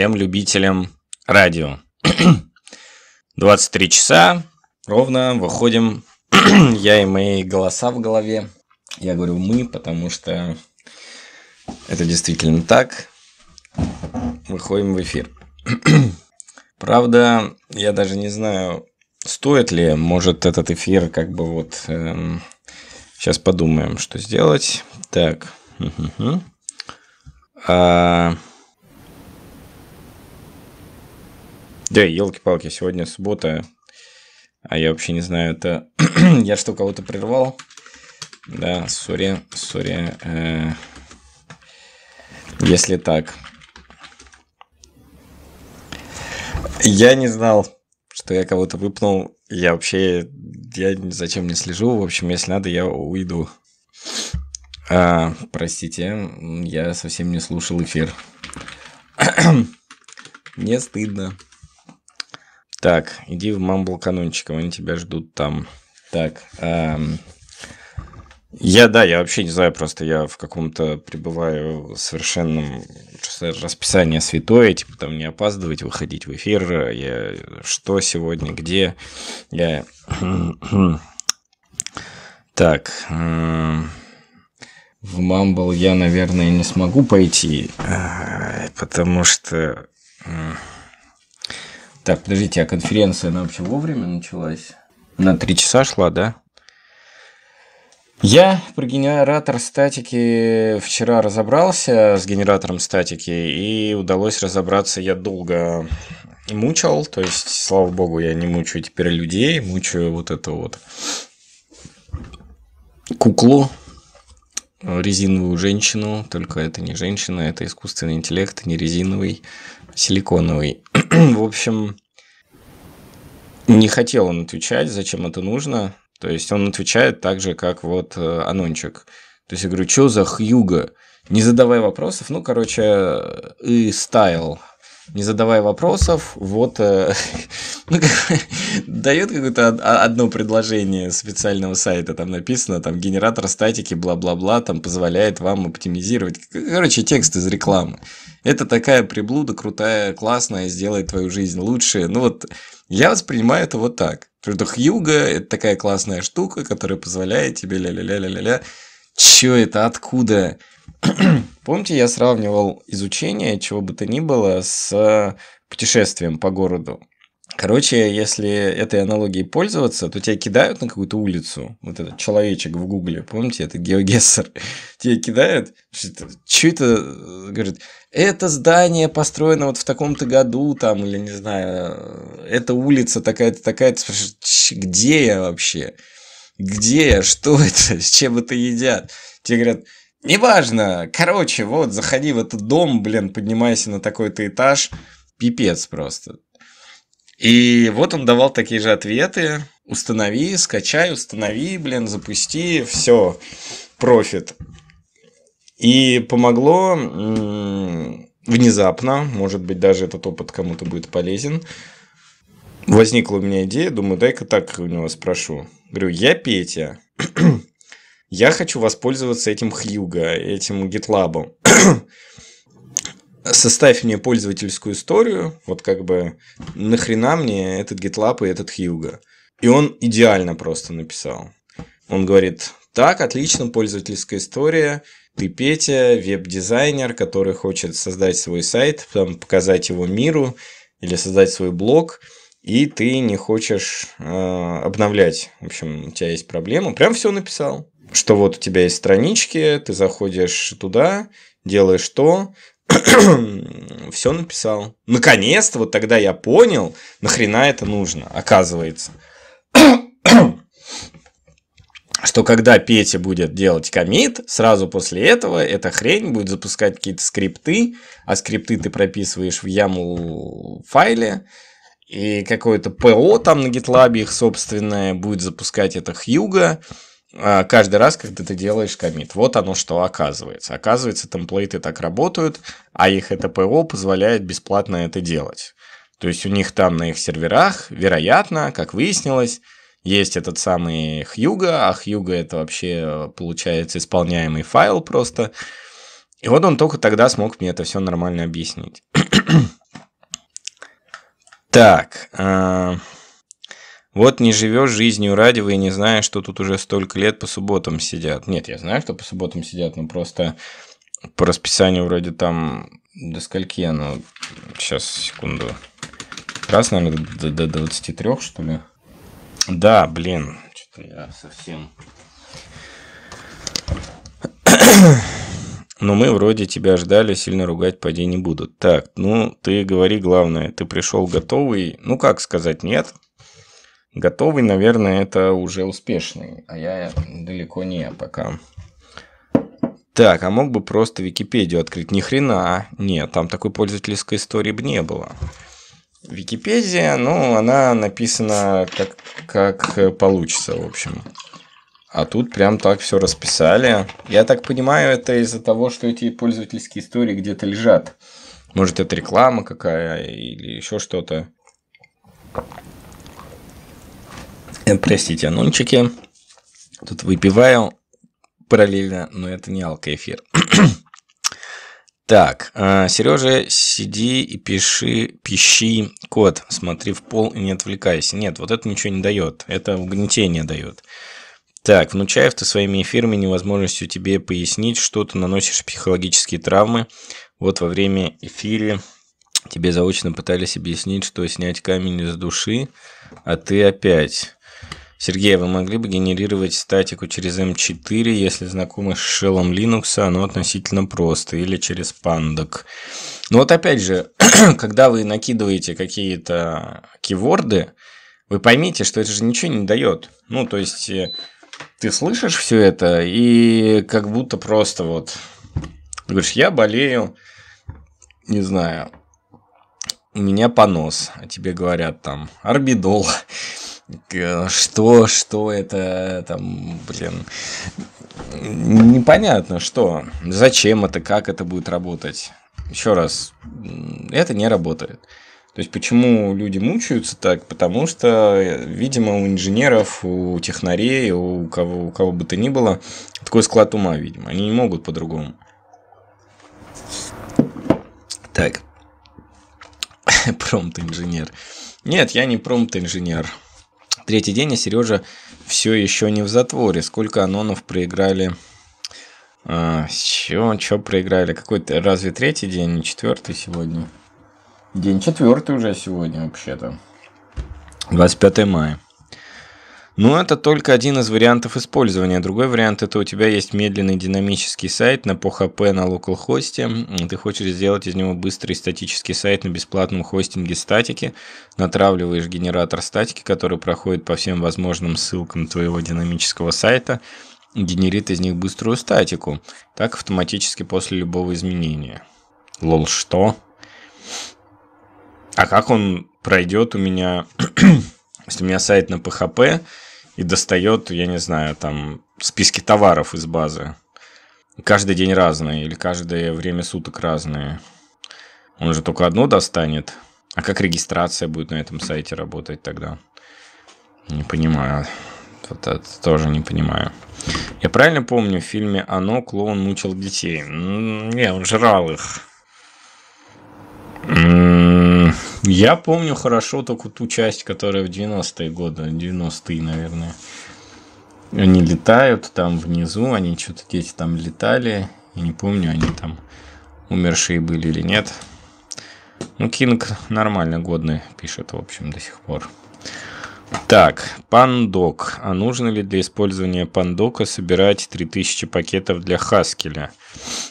всем любителям радио. 23 часа ровно выходим, я и мои голоса в голове. Я говорю мы, потому что это действительно так. Выходим в эфир. Правда, я даже не знаю, стоит ли, может, этот эфир как бы вот... Эм, сейчас подумаем, что сделать. Так. А... Да, елки-палки, сегодня суббота, а я вообще не знаю, это... я что, кого-то прервал? Да, сори, сори. Э... Если так. Я не знал, что я кого-то выпнул. Я вообще... Я зачем не слежу. В общем, если надо, я уйду. А, простите, я совсем не слушал эфир. Мне стыдно. Так, иди в Мамбл канончиков, они тебя ждут там. Так, эм... я, да, я вообще не знаю, просто я в каком-то пребываю совершенном расписании святое, типа там не опаздывать, выходить в эфир, я что сегодня, где, я... так, эм... в Мамбл я, наверное, не смогу пойти, э, потому что... Так, подождите, а конференция, она вообще вовремя началась? На три часа шла, да? Я про генератор статики вчера разобрался с генератором статики, и удалось разобраться я долго мучил, то есть, слава богу, я не мучаю теперь людей, мучаю вот эту вот куклу, резиновую женщину, только это не женщина, это искусственный интеллект, не резиновый, силиконовый. В общем, не хотел он отвечать, зачем это нужно. То есть он отвечает так же, как вот э, Анончик. То есть я говорю, что за хьюга? Не задавай вопросов. Ну, короче, и стайл. Не задавай вопросов, вот э, ну, дает какое-то одно предложение специального сайта, там написано, там генератор статики, бла-бла-бла, там позволяет вам оптимизировать. Короче, текст из рекламы. Это такая приблуда крутая, классная, сделает твою жизнь лучше. Ну вот я воспринимаю это вот так. Что Хьюга – это такая классная штука, которая позволяет тебе ля-ля-ля-ля-ля. Чё это? Откуда? Помните, я сравнивал изучение чего бы то ни было с путешествием по городу. Короче, если этой аналогией пользоваться, то тебя кидают на какую-то улицу. Вот этот человечек в гугле, помните, это геогессер. Тебя кидают, что это, говорит, это здание построено вот в таком-то году, там, или не знаю, эта улица такая-то, такая-то. Где я вообще? Где я? Что это? С чем это едят? Тебе говорят, неважно, короче, вот, заходи в этот дом, блин, поднимайся на такой-то этаж, пипец просто. И вот он давал такие же ответы. Установи, скачай, установи, блин, запусти, все, профит. И помогло внезапно, может быть, даже этот опыт кому-то будет полезен. Возникла у меня идея, думаю, дай-ка так у него спрошу. Говорю, я Петя, я хочу воспользоваться этим Хьюго, этим GitLab. Составь мне пользовательскую историю, вот как бы нахрена мне этот GitLab и этот Hugo. И он идеально просто написал. Он говорит, так, отлично, пользовательская история. Ты Петя, веб-дизайнер, который хочет создать свой сайт, потом показать его миру или создать свой блог, и ты не хочешь э, обновлять. В общем, у тебя есть проблема. Прям все написал. Что вот у тебя есть странички, ты заходишь туда, делаешь то, все написал. Наконец-то, вот тогда я понял, нахрена это нужно, оказывается. что когда Петя будет делать комит, сразу после этого эта хрень будет запускать какие-то скрипты, а скрипты ты прописываешь в YAML файле, и какое-то ПО там на GitLab их собственное будет запускать это Хьюга, каждый раз, когда ты делаешь комит. Вот оно что оказывается. Оказывается, темплейты так работают, а их это ПО позволяет бесплатно это делать. То есть у них там на их серверах, вероятно, как выяснилось, есть этот самый Хьюга, а Хьюга это вообще получается исполняемый файл просто. И вот он только тогда смог мне это все нормально объяснить. Так, а, вот не живешь жизнью ради, и не знаешь, что тут уже столько лет по субботам сидят. Нет, я знаю, что по субботам сидят, но просто по расписанию вроде там до скольки оно? Сейчас, секунду. Раз, наверное, до, до 23, что ли? Да, блин, что-то я совсем... Но мы вроде тебя ждали, сильно ругать поди не будут. Так, ну, ты говори главное, ты пришел готовый. Ну, как сказать, нет? Готовый, наверное, это уже успешный, а я далеко не пока. Так, а мог бы просто Википедию открыть? Ни хрена. Нет, там такой пользовательской истории бы не было. Википедия, ну, она написана как, как получится, в общем. А тут прям так все расписали. Я так понимаю, это из-за того, что эти пользовательские истории где-то лежат. Может, это реклама какая или еще что-то. Э, простите, анончики. Тут выпиваю параллельно, но это не алкоэфир. Так, э, Сережа, сиди и пиши, пищи код, смотри в пол и не отвлекайся. Нет, вот это ничего не дает, это угнетение дает. Так, Внучаев, ты своими эфирами невозможностью тебе пояснить, что ты наносишь психологические травмы. Вот во время эфира тебе заочно пытались объяснить, что снять камень из души, а ты опять. Сергей, вы могли бы генерировать статику через M4, если знакомы с шеллом Linux, оно относительно просто, или через Pandoc. Но вот опять же, когда вы накидываете какие-то киворды, вы поймите, что это же ничего не дает. Ну, то есть, э, ты слышишь все это, и как будто просто вот говоришь, я болею, не знаю, у меня понос, а тебе говорят там орбидол, что, что это там, блин, непонятно, что, зачем это, как это будет работать. Еще раз, это не работает. То есть, почему люди мучаются так? Потому что, видимо, у инженеров, у технарей, у кого, у кого бы то ни было, такой склад ума, видимо. Они не могут по-другому. Так. Промпт-инженер. Нет, я не промпт-инженер. Третий день, а Сережа все еще не в затворе. Сколько анонов проиграли? А, чё, проиграли? Какой-то, разве третий день, не четвертый сегодня? День четвертый уже сегодня вообще-то. 25 мая. Ну, это только один из вариантов использования. Другой вариант – это у тебя есть медленный динамический сайт на PHP на localhost. Ты хочешь сделать из него быстрый статический сайт на бесплатном хостинге статики. Натравливаешь генератор статики, который проходит по всем возможным ссылкам твоего динамического сайта, генерит из них быструю статику. Так автоматически после любого изменения. Лол, что? А как он пройдет у меня, если у меня сайт на PHP и достает, я не знаю, там списки товаров из базы. Каждый день разные или каждое время суток разные. Он же только одно достанет. А как регистрация будет на этом сайте работать тогда? Не понимаю. Вот это тоже не понимаю. Я правильно помню, в фильме «Оно» клоун мучил детей. Не, он жрал их. Я помню хорошо только ту часть, которая в 90-е годы, 90-е, наверное. Они летают там внизу, они что-то дети там летали. Я не помню, они там умершие были или нет. Ну, Кинг нормально, годный пишет, в общем, до сих пор. Так, пандок. А нужно ли для использования пандока собирать 3000 пакетов для Хаскеля?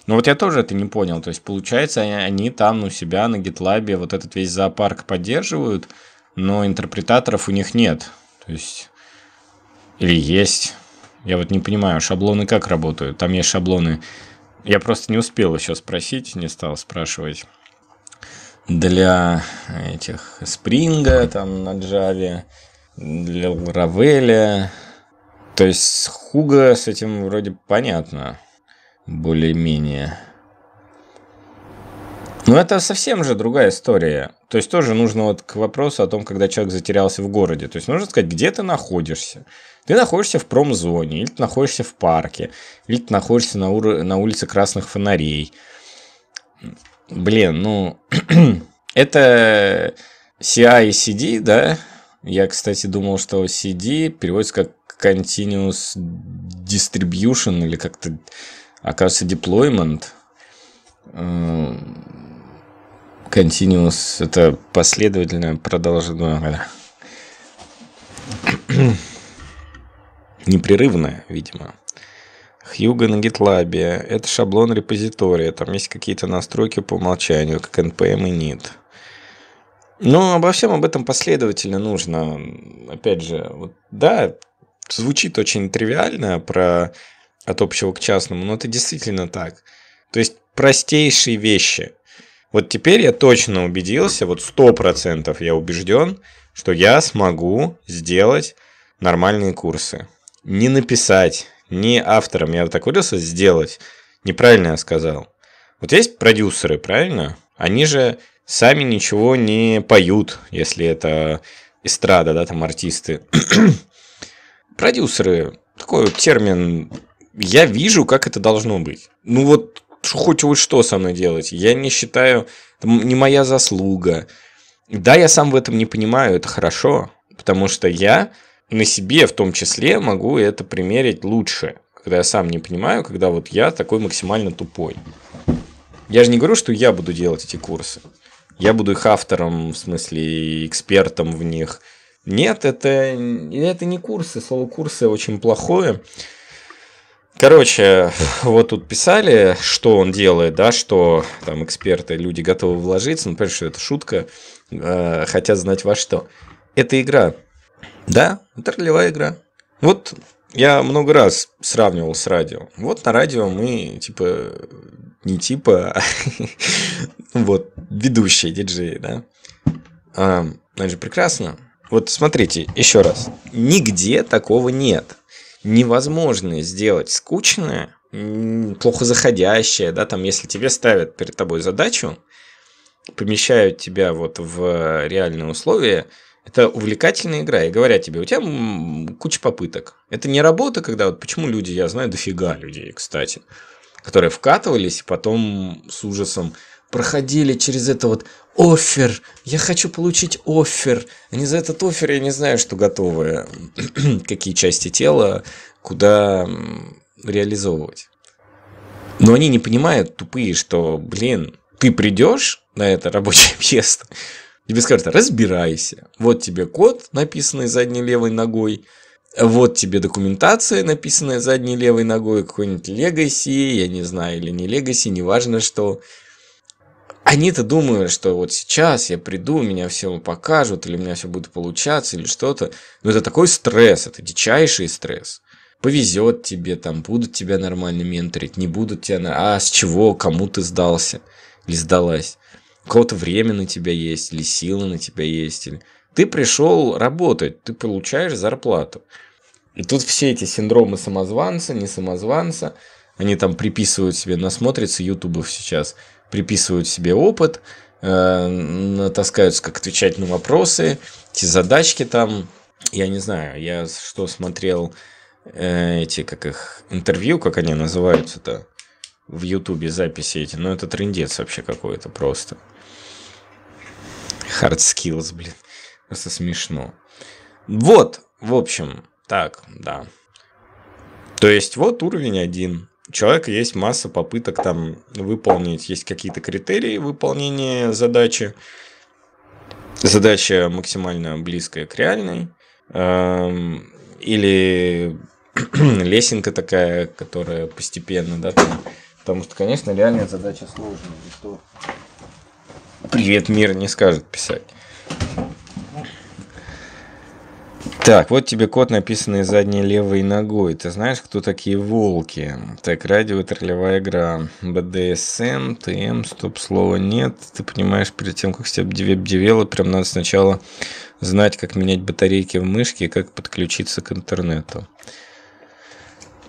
Ну вот я тоже это не понял. То есть, получается, они там у себя на GitLab вот этот весь зоопарк поддерживают, но интерпретаторов у них нет. То есть, или есть. Я вот не понимаю, шаблоны как работают. Там есть шаблоны. Я просто не успел еще спросить, не стал спрашивать. Для этих спринга там на Java для Равеля. То есть с Хуга с этим вроде понятно. Более-менее. Но это совсем же другая история. То есть тоже нужно вот к вопросу о том, когда человек затерялся в городе. То есть нужно сказать, где ты находишься. Ты находишься в промзоне, или ты находишься в парке, или ты находишься на, ур... на улице красных фонарей. Блин, ну, это CI и CD, да? Я, кстати, думал, что CD переводится как Continuous Distribution или как-то, оказывается, Deployment. Э, continuous – это последовательное продолжение. Непрерывное, видимо. Хьюга на GitLab. Это шаблон репозитория. Там есть какие-то настройки по умолчанию, как NPM и NIT. Но обо всем об этом последовательно нужно. Опять же, вот, да, звучит очень тривиально про от общего к частному, но это действительно так. То есть простейшие вещи. Вот теперь я точно убедился, вот сто процентов я убежден, что я смогу сделать нормальные курсы. Не написать, не автором я так выразился, сделать. Неправильно я сказал. Вот есть продюсеры, правильно? Они же сами ничего не поют, если это эстрада, да, там артисты. продюсеры, такой вот термин, я вижу, как это должно быть. Ну вот, хоть вы что со мной делать, я не считаю, это не моя заслуга. Да, я сам в этом не понимаю, это хорошо, потому что я на себе в том числе могу это примерить лучше, когда я сам не понимаю, когда вот я такой максимально тупой. Я же не говорю, что я буду делать эти курсы. Я буду их автором, в смысле, экспертом в них. Нет, это, это не курсы. Слово курсы очень плохое. Короче, вот тут писали, что он делает, да, что там эксперты, люди готовы вложиться, ну, понятно, что это шутка, э, хотят знать во что. Это игра. Да, это ролевая игра. Вот я много раз сравнивал с радио. Вот на радио мы, типа, не типа, а вот, ведущие диджеи, да. А, же прекрасно. Вот смотрите, еще раз. Нигде такого нет. Невозможно сделать скучное, плохо заходящее, да, там, если тебе ставят перед тобой задачу, помещают тебя вот в реальные условия, это увлекательная игра. И говорят тебе, у тебя куча попыток. Это не работа, когда вот почему люди, я знаю дофига людей, кстати, которые вкатывались потом с ужасом проходили через это вот офер, я хочу получить офер. Они за этот офер, я не знаю, что готовы, какие части тела, куда реализовывать. Но они не понимают, тупые, что, блин, ты придешь на это рабочее место, тебе скажут, разбирайся. Вот тебе код, написанный задней левой ногой, вот тебе документация, написанная задней левой ногой, какой-нибудь Legacy, я не знаю, или не Legacy, неважно что они-то думают, что вот сейчас я приду, меня все покажут, или у меня все будет получаться, или что-то. Но это такой стресс, это дичайший стресс. Повезет тебе, там будут тебя нормально менторить, не будут тебя... А с чего, кому ты сдался или сдалась? У кого-то время на тебя есть, или силы на тебя есть. Или... Ты пришел работать, ты получаешь зарплату. И тут все эти синдромы самозванца, не самозванца, они там приписывают себе, насмотрятся ютубов сейчас – приписывают себе опыт, э, натаскаются, как отвечать на вопросы, эти задачки там, я не знаю, я что смотрел э, эти, как их, интервью, как они называются-то, в Ютубе записи эти, ну это трендец вообще какой-то просто. Hard skills, блин. Просто смешно. Вот, в общем, так, да. То есть, вот уровень один у человека есть масса попыток там выполнить, есть какие-то критерии выполнения задачи. Задача максимально близкая к реальной. Эм, или лесенка такая, которая постепенно, да, там, потому что, конечно, реальная задача сложная. Никто привет, мир не скажет писать. Так, вот тебе код, написанный задней левой ногой. Ты знаешь, кто такие волки? Так, радио, это игра. BDSM, ТМ, стоп, слова нет. Ты понимаешь, перед тем, как стать прям надо сначала знать, как менять батарейки в мышке и как подключиться к интернету.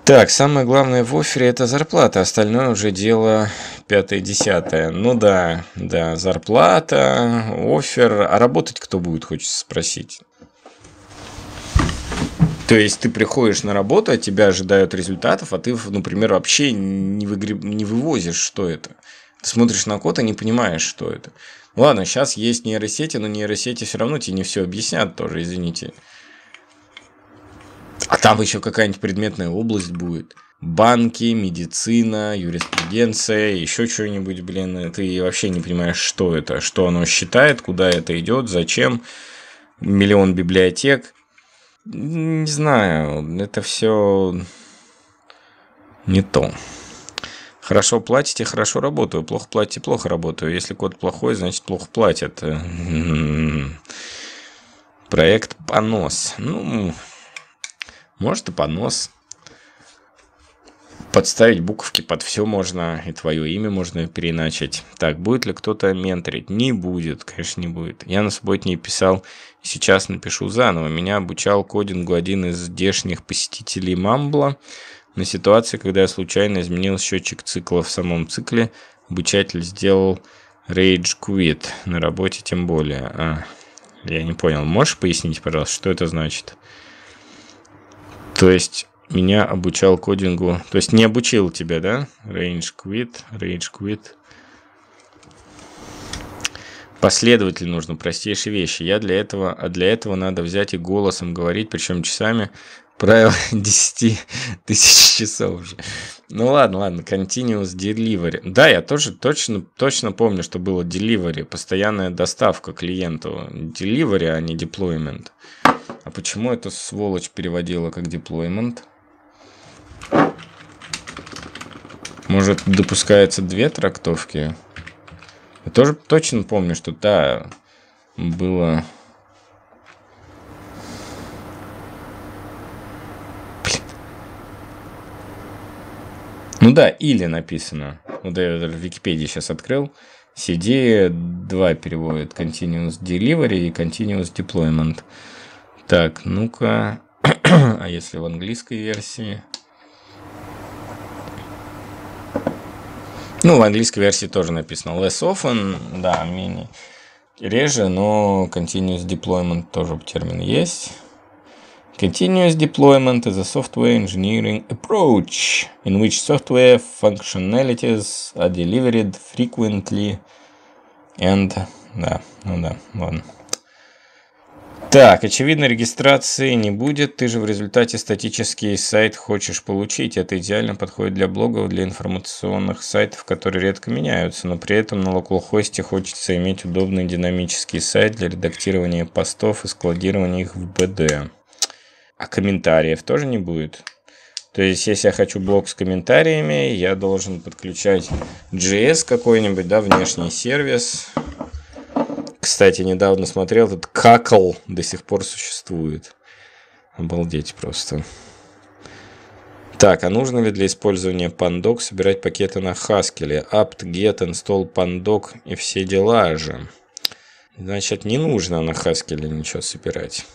Так, самое главное в офере это зарплата, остальное уже дело пятое-десятое. Ну да, да, зарплата, офер, а работать кто будет, хочется спросить. То есть ты приходишь на работу, от тебя ожидают результатов, а ты, например, вообще не, выгреб... не вывозишь, что это. Ты смотришь на код и не понимаешь, что это. Ладно, сейчас есть нейросети, но нейросети все равно тебе не все объяснят тоже, извините. А там еще какая-нибудь предметная область будет. Банки, медицина, юриспруденция, еще что-нибудь, блин. Ты вообще не понимаешь, что это, что оно считает, куда это идет, зачем. Миллион библиотек. Не знаю, это все не то. Хорошо платите, хорошо работаю. Плохо платите, плохо работаю. Если код плохой, значит плохо платят. Проект понос. Ну, может и понос. Подставить буковки под все можно, и твое имя можно переначать. Так, будет ли кто-то менторить? Не будет, конечно, не будет. Я на субботней писал, сейчас напишу заново. Меня обучал кодингу один из здешних посетителей Мамбла на ситуации, когда я случайно изменил счетчик цикла в самом цикле, обучатель сделал rage quit на работе тем более. А, я не понял. Можешь пояснить, пожалуйста, что это значит? То есть меня обучал кодингу, то есть не обучил тебя, да? Range quit, range quit. Последовательно нужно, простейшие вещи. Я для этого, а для этого надо взять и голосом говорить, причем часами, правило 10 тысяч часов уже. Ну ладно, ладно, continuous delivery. Да, я тоже точно, точно помню, что было delivery, постоянная доставка клиенту. Delivery, а не deployment. А почему эта сволочь переводила как deployment? Может, допускается две трактовки? Я тоже точно помню, что да, было Ну да, или написано. Вот я в Википедии сейчас открыл. CD 2 переводит Continuous Delivery и Continuous Deployment. Так, ну-ка. а если в английской версии? Ну, в английской версии тоже написано less often, да, менее реже, но continuous deployment тоже термин есть. Continuous deployment is a software engineering approach in which software functionalities are delivered frequently and... Да, ну да, ладно. Так, очевидно, регистрации не будет. Ты же в результате статический сайт хочешь получить. Это идеально подходит для блогов, для информационных сайтов, которые редко меняются. Но при этом на локалхосте хочется иметь удобный динамический сайт для редактирования постов и складирования их в BD а комментариев тоже не будет. То есть, если я хочу блок с комментариями, я должен подключать JS какой-нибудь, да, внешний сервис. Кстати, недавно смотрел, этот какл до сих пор существует. Обалдеть просто. Так, а нужно ли для использования Pandoc собирать пакеты на Haskell? apt, get, install, Pandoc и все дела же. Значит, не нужно на Haskell ничего собирать.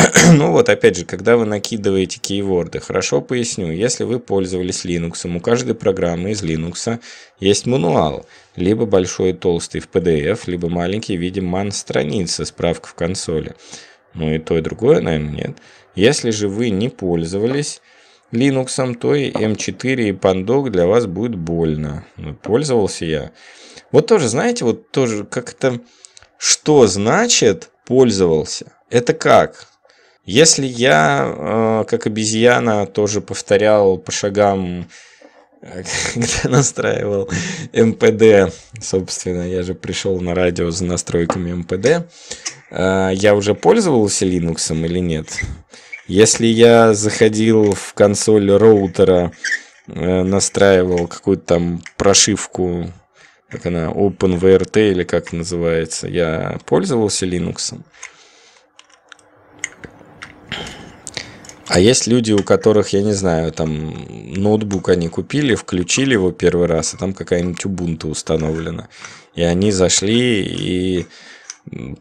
ну вот, опять же, когда вы накидываете кейворды, хорошо поясню, если вы пользовались Linux, у каждой программы из Linux есть мануал, либо большой толстый в PDF, либо маленький в виде ман-страницы, справка в консоли. Ну и то, и другое, наверное, нет. Если же вы не пользовались Linux, то и M4 и Pandoc для вас будет больно. Ну, пользовался я. Вот тоже, знаете, вот тоже как это... Что значит пользовался? Это как? Если я, э, как обезьяна, тоже повторял по шагам, э, когда настраивал МПД, собственно, я же пришел на радио за настройками МПД, э, я уже пользовался Linux или нет? Если я заходил в консоль роутера, настраивал какую-то там прошивку, как она, OpenVRT или как называется, я пользовался Linux. А есть люди, у которых, я не знаю, там ноутбук они купили, включили его первый раз, и там какая-нибудь Ubuntu установлена. И они зашли и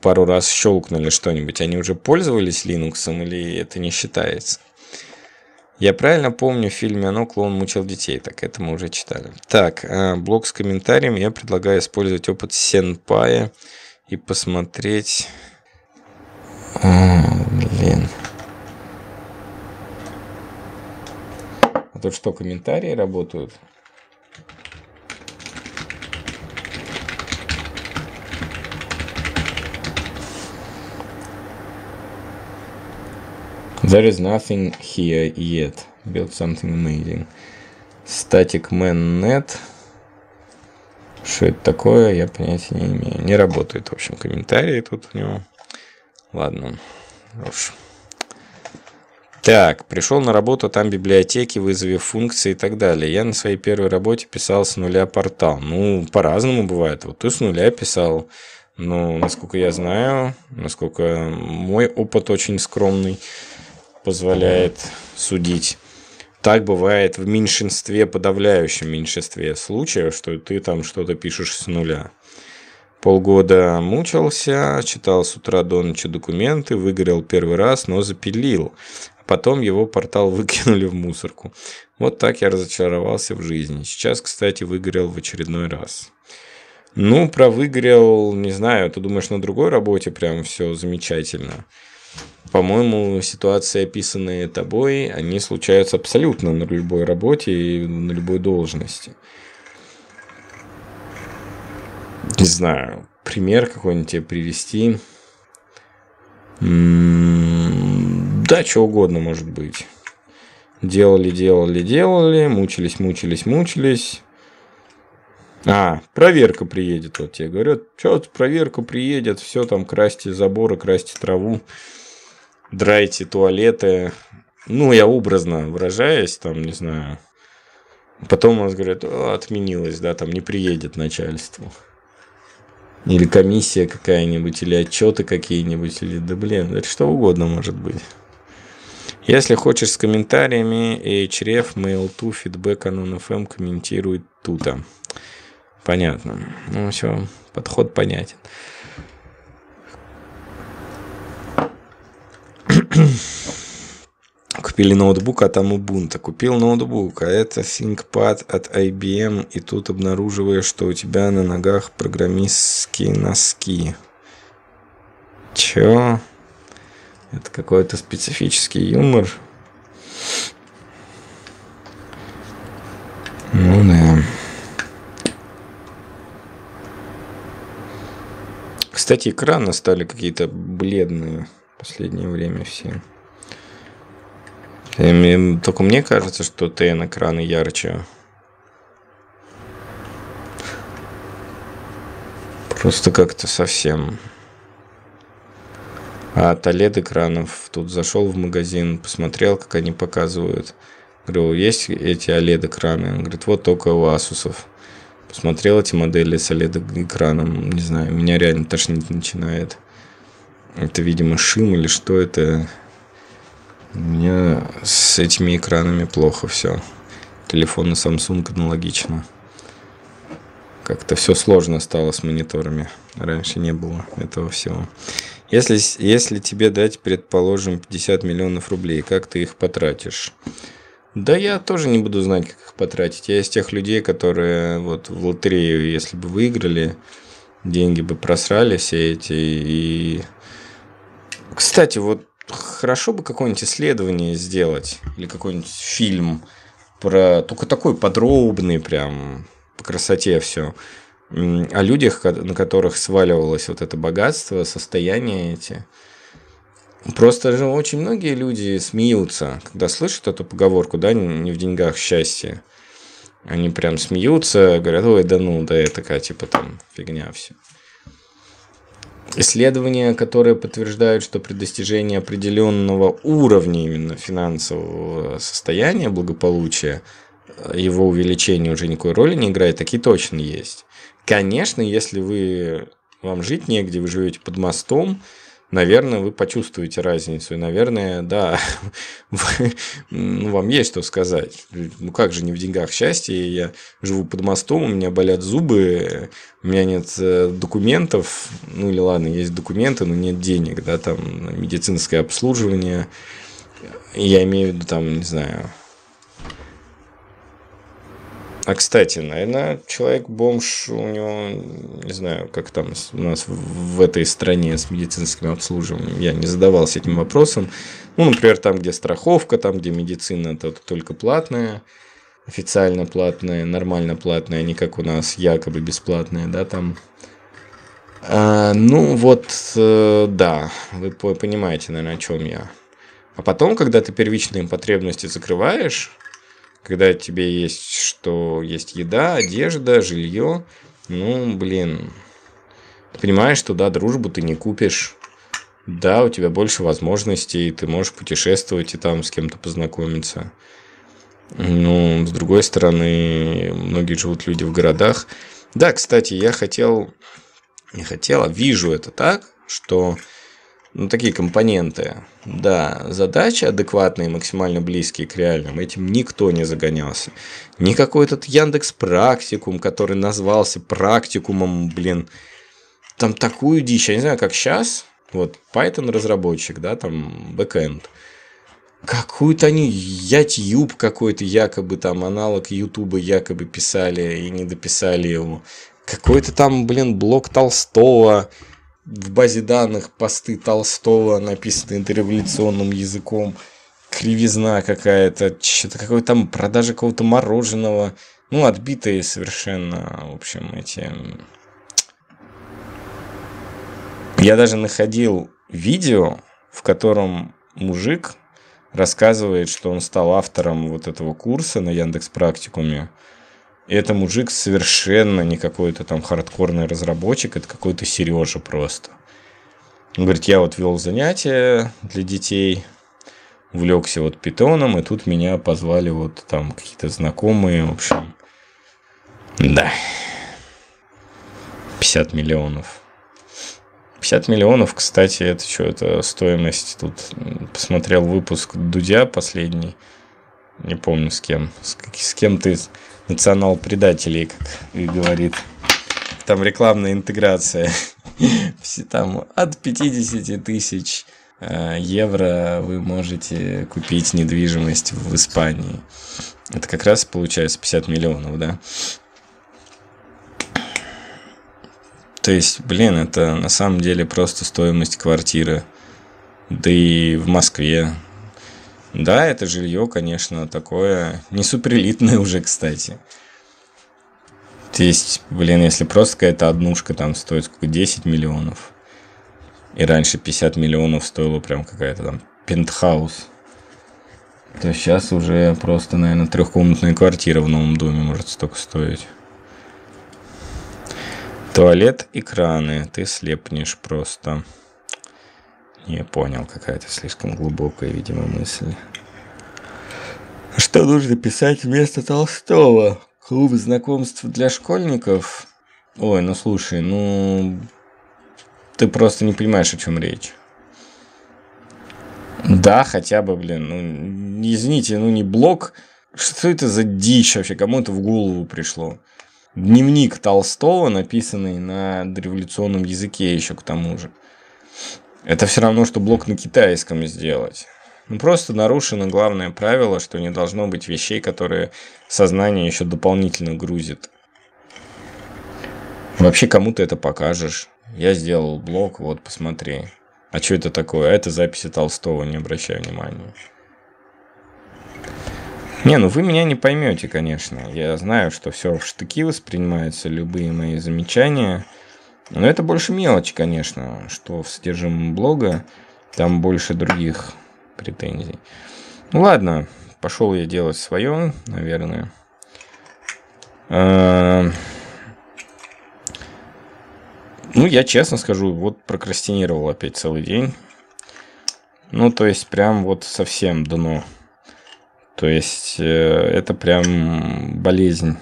пару раз щелкнули что-нибудь. Они уже пользовались Linux или это не считается? Я правильно помню в фильме «Оно клоун мучил детей». Так, это мы уже читали. Так, а, блок с комментарием. Я предлагаю использовать опыт Сенпая и посмотреть... А, блин. А То что, комментарии работают? There is nothing here yet. Build something amazing. Static man net. Что это такое, я понятия не имею. Не работает, в общем, комментарии тут у него. Ладно. Уж. Так, пришел на работу, там библиотеки, вызови функции и так далее. Я на своей первой работе писал с нуля портал. Ну, по-разному бывает. Вот ты с нуля писал. Ну, насколько я знаю, насколько мой опыт очень скромный позволяет судить. Так бывает в меньшинстве, подавляющем меньшинстве случаев, что ты там что-то пишешь с нуля. Полгода мучился, читал с утра до ночи документы, выгорел первый раз, но запилил. Потом его портал выкинули в мусорку. Вот так я разочаровался в жизни. Сейчас, кстати, выгорел в очередной раз. Ну, про выгорел, не знаю, ты думаешь, на другой работе прям все замечательно. По-моему, ситуации, описанные тобой, они случаются абсолютно на любой работе и на любой должности. Не знаю, пример какой-нибудь тебе привести. Да, что угодно может быть. Делали, делали, делали, мучились, мучились, мучились. А, проверка приедет, вот тебе говорят, что проверка приедет, все там, красьте заборы, красьте траву, драйте туалеты. Ну, я образно выражаясь, там, не знаю. Потом у нас говорят, отменилось, да, там не приедет начальство. Или комиссия какая-нибудь, или отчеты какие-нибудь, или да блин, это что угодно может быть. Если хочешь с комментариями, href, mail2, feedback, anon.fm, комментируй тута. Понятно. Ну все, подход понятен. Купили ноутбук, а там Ubuntu. Купил ноутбук, а это ThinkPad от IBM, и тут обнаруживаешь, что у тебя на ногах программистские носки. Чё? Это какой-то специфический юмор. Ну да. Кстати, экраны стали какие-то бледные в последнее время все. Только мне кажется, что ТН экраны ярче. Просто как-то совсем от OLED-экранов тут зашел в магазин, посмотрел, как они показывают. Говорю, есть эти OLED-экраны? Он говорит, вот только у Asus. Посмотрел эти модели с OLED-экраном, не знаю, меня реально тошнить начинает. Это, видимо, шим или что это. У меня с этими экранами плохо все. Телефоны Samsung аналогично. Как-то все сложно стало с мониторами. Раньше не было этого всего. Если, если тебе дать, предположим, 50 миллионов рублей, как ты их потратишь? Да я тоже не буду знать, как их потратить. Я из тех людей, которые вот в лотерею, если бы выиграли, деньги бы просрали все эти. И, кстати, вот хорошо бы какое-нибудь исследование сделать или какой-нибудь фильм про только такой подробный прям по красоте все о людях, на которых сваливалось вот это богатство, состояние эти. Просто же очень многие люди смеются, когда слышат эту поговорку, да, не в деньгах счастье. Они прям смеются, говорят, ой, да ну, да это такая, типа там фигня все. Исследования, которые подтверждают, что при достижении определенного уровня именно финансового состояния, благополучия, его увеличение уже никакой роли не играет, такие точно есть. Конечно, если вы вам жить негде, вы живете под мостом, наверное, вы почувствуете разницу. И, наверное, да, ну, вам есть что сказать. Ну, как же не в деньгах счастье? Я живу под мостом, у меня болят зубы, у меня нет э, документов. Ну, или ладно, есть документы, но нет денег, да, там медицинское обслуживание. Я имею в виду, там, не знаю, а, кстати, наверное, человек-бомж, у него, не знаю, как там у нас в этой стране с медицинским обслуживанием, я не задавался этим вопросом. Ну, например, там, где страховка, там, где медицина это только платная, официально платная, нормально платная, а не как у нас якобы бесплатная, да, там. А, ну, вот, э, да, вы понимаете, наверное, о чем я. А потом, когда ты первичные потребности закрываешь, когда тебе есть что есть еда, одежда, жилье, ну, блин, ты понимаешь, что да, дружбу ты не купишь, да, у тебя больше возможностей, ты можешь путешествовать и там с кем-то познакомиться. Ну, с другой стороны, многие живут люди в городах. Да, кстати, я хотел, не хотел, а вижу это так, что ну, такие компоненты. Да, задачи адекватные, максимально близкие к реальным, этим никто не загонялся. Ни какой этот Яндекс Практикум, который назвался практикумом, блин, там такую дичь, я не знаю, как сейчас, вот, Python разработчик, да, там, бэкэнд, какую-то они ятьюб какой-то якобы там аналог ютуба якобы писали и не дописали его. Какой-то там, блин, блок Толстого, в базе данных посты Толстого, написанные революционным языком, кривизна какая-то, что-то какой там продажа какого-то мороженого, ну, отбитые совершенно, в общем, эти... Я даже находил видео, в котором мужик рассказывает, что он стал автором вот этого курса на Яндекс Практикуме, это мужик совершенно не какой-то там хардкорный разработчик, это какой-то Сережа просто. Он говорит, я вот вел занятия для детей, увлекся вот питоном, и тут меня позвали вот там какие-то знакомые, в общем. Да. 50 миллионов. 50 миллионов, кстати, это что, это стоимость. Тут посмотрел выпуск Дудя последний. Не помню с кем. С, с кем ты национал-предателей, как и говорит. Там рекламная интеграция. Все там от 50 тысяч э, евро вы можете купить недвижимость в Испании. Это как раз получается 50 миллионов, да? То есть, блин, это на самом деле просто стоимость квартиры. Да и в Москве да, это жилье, конечно, такое не суперэлитное уже, кстати. То есть, блин, если просто какая-то однушка там стоит сколько, 10 миллионов. И раньше 50 миллионов стоило прям какая-то там пентхаус. То сейчас уже просто, наверное, трехкомнатная квартира в новом доме может столько стоить. Туалет и краны. Ты слепнешь просто. Не понял, какая-то слишком глубокая, видимо, мысль. Что нужно писать вместо Толстого? Клуб знакомств для школьников? Ой, ну слушай, ну... Ты просто не понимаешь, о чем речь. Да, хотя бы, блин, ну, извините, ну не блог. Что это за дичь вообще? Кому это в голову пришло? Дневник Толстого, написанный на дореволюционном языке еще к тому же. Это все равно, что блок на китайском сделать. Ну, просто нарушено главное правило, что не должно быть вещей, которые сознание еще дополнительно грузит. Вообще, кому ты это покажешь? Я сделал блок, вот, посмотри. А что это такое? А это записи Толстого, не обращай внимания. Не, ну вы меня не поймете, конечно. Я знаю, что все в штыки воспринимаются, любые мои замечания – но это больше мелочь, конечно, что в содержимом блога там больше других претензий. Ну ладно, пошел я делать свое, наверное. А, ну, я честно скажу, вот прокрастинировал опять целый день. Ну, то есть, прям вот совсем дно. То есть, э, это прям болезнь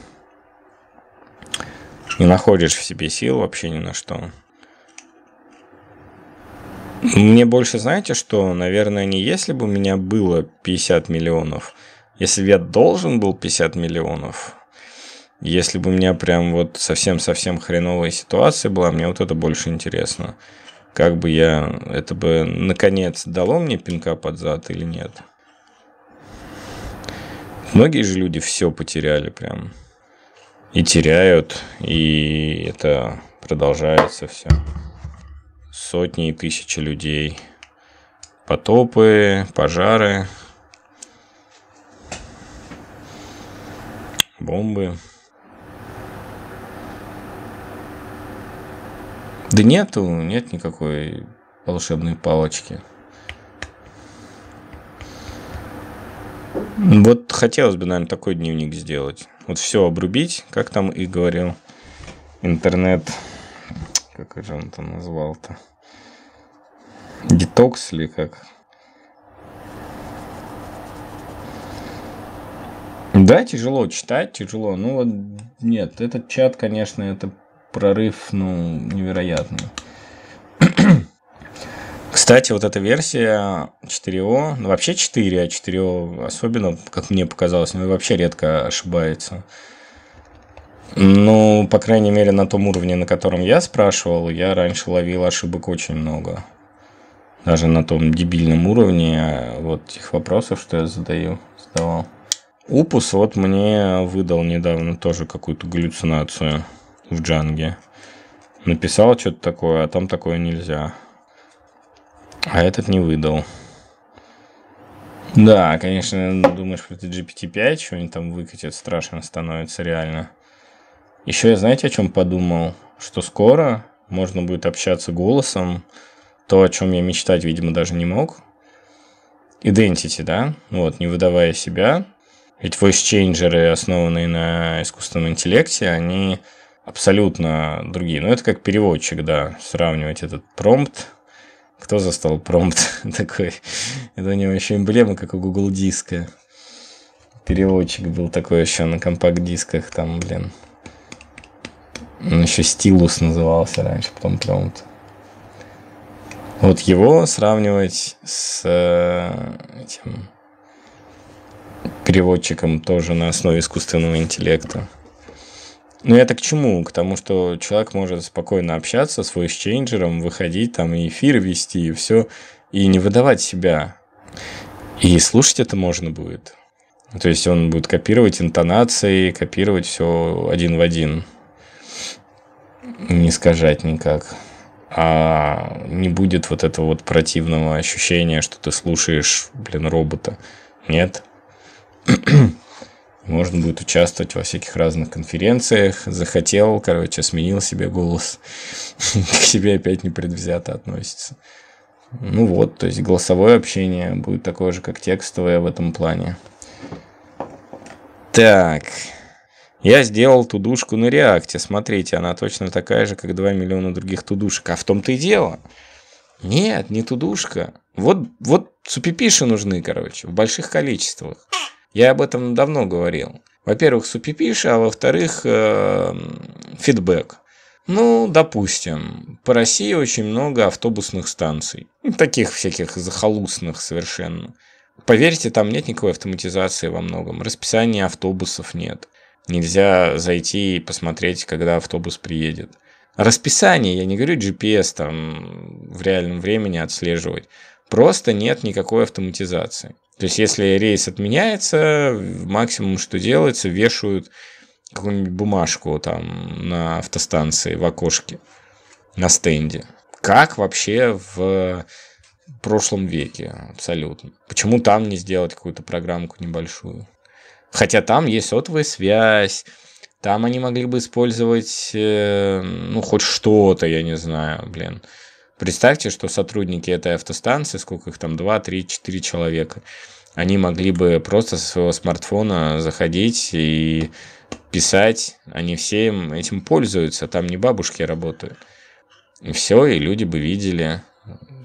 не находишь в себе сил вообще ни на что. Мне больше, знаете, что, наверное, не если бы у меня было 50 миллионов, если бы я должен был 50 миллионов, если бы у меня прям вот совсем-совсем хреновая ситуация была, мне вот это больше интересно. Как бы я, это бы наконец дало мне пинка под зад или нет? Многие же люди все потеряли прям и теряют, и это продолжается все. Сотни и тысячи людей. Потопы, пожары, бомбы. Да нету, нет никакой волшебной палочки. Вот хотелось бы, наверное, такой дневник сделать. Вот все обрубить, как там и говорил интернет. Как же он там назвал-то? Детокс или как? Да, тяжело читать, тяжело. Ну вот нет, этот чат, конечно, это прорыв, ну, невероятный. Кстати, вот эта версия 4О, ну вообще 4, а 4О особенно, как мне показалось, ну вообще редко ошибается. Ну, по крайней мере, на том уровне, на котором я спрашивал, я раньше ловил ошибок очень много. Даже на том дебильном уровне вот этих вопросов, что я задаю, задавал. Упус вот мне выдал недавно тоже какую-то галлюцинацию в джанге. Написал что-то такое, а там такое нельзя. А этот не выдал. Да, конечно, думаешь, что это GPT-5 что-нибудь там выкатит, страшно становится реально. Еще я, знаете, о чем подумал? Что скоро можно будет общаться голосом, то, о чем я мечтать, видимо, даже не мог. Identity, да? Вот, не выдавая себя, ведь voice-чейнджеры, основанные на искусственном интеллекте, они абсолютно другие. Ну, это как переводчик, да, сравнивать этот промпт. Кто застал промпт такой? Это у него еще эмблема, как у Google диска. Переводчик был такой еще на компакт-дисках, там, блин. Он еще стилус назывался раньше, потом промпт. Вот его сравнивать с э, этим переводчиком тоже на основе искусственного интеллекта. Ну, это к чему? К тому, что человек может спокойно общаться с voice выходить там и эфир вести, и все, и не выдавать себя. И слушать это можно будет. То есть он будет копировать интонации, копировать все один в один. Не скажать никак. А не будет вот этого вот противного ощущения, что ты слушаешь, блин, робота. Нет. Можно будет участвовать во всяких разных конференциях. Захотел, короче, сменил себе голос. К себе опять непредвзято относится. Ну вот, то есть голосовое общение будет такое же, как текстовое в этом плане. Так. Я сделал тудушку на реакте. Смотрите, она точно такая же, как 2 миллиона других тудушек. А в том-то и дело. Нет, не тудушка. Вот, вот супипиши нужны, короче, в больших количествах. Я об этом давно говорил. Во-первых, супипиш, а во-вторых, э, фидбэк. Ну, допустим, по России очень много автобусных станций. Ну, таких всяких захолустных совершенно. Поверьте, там нет никакой автоматизации во многом. Расписания автобусов нет. Нельзя зайти и посмотреть, когда автобус приедет. Расписание, я не говорю GPS там в реальном времени отслеживать. Просто нет никакой автоматизации. То есть, если рейс отменяется, максимум, что делается, вешают какую-нибудь бумажку там на автостанции в окошке, на стенде. Как вообще в прошлом веке абсолютно. Почему там не сделать какую-то программку небольшую? Хотя там есть сотовая связь, там они могли бы использовать, э, ну, хоть что-то, я не знаю, блин. Представьте, что сотрудники этой автостанции, сколько их там, 2, 3, 4 человека, они могли бы просто со своего смартфона заходить и писать, они все этим пользуются, там не бабушки работают. И все, и люди бы видели,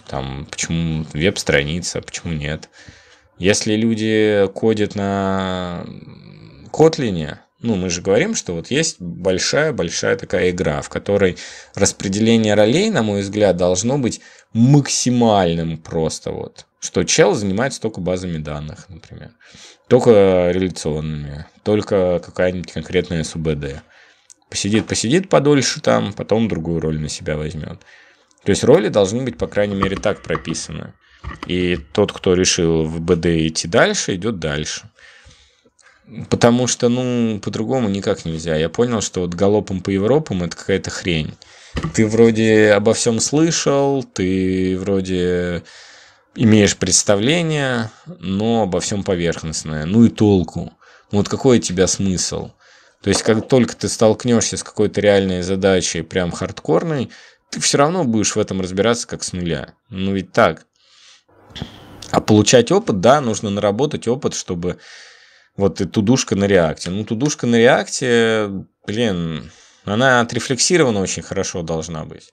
там, почему веб-страница, почему нет. Если люди кодят на Kotlin, ну, мы же говорим, что вот есть большая-большая такая игра, в которой распределение ролей, на мой взгляд, должно быть максимальным просто вот. Что чел занимается только базами данных, например. Только реляционными. Только какая-нибудь конкретная СУБД. Посидит, посидит подольше там, потом другую роль на себя возьмет. То есть роли должны быть, по крайней мере, так прописаны. И тот, кто решил в БД идти дальше, идет дальше. Потому что, ну, по-другому никак нельзя. Я понял, что вот галопом по Европам это какая-то хрень. Ты вроде обо всем слышал, ты вроде имеешь представление, но обо всем поверхностное. Ну и толку. Ну вот какой у тебя смысл? То есть, как только ты столкнешься с какой-то реальной задачей, прям хардкорной, ты все равно будешь в этом разбираться как с нуля. Ну ведь так. А получать опыт, да, нужно наработать опыт, чтобы вот и тудушка на реакте. Ну, тудушка на реакте, блин, она отрефлексирована очень хорошо должна быть.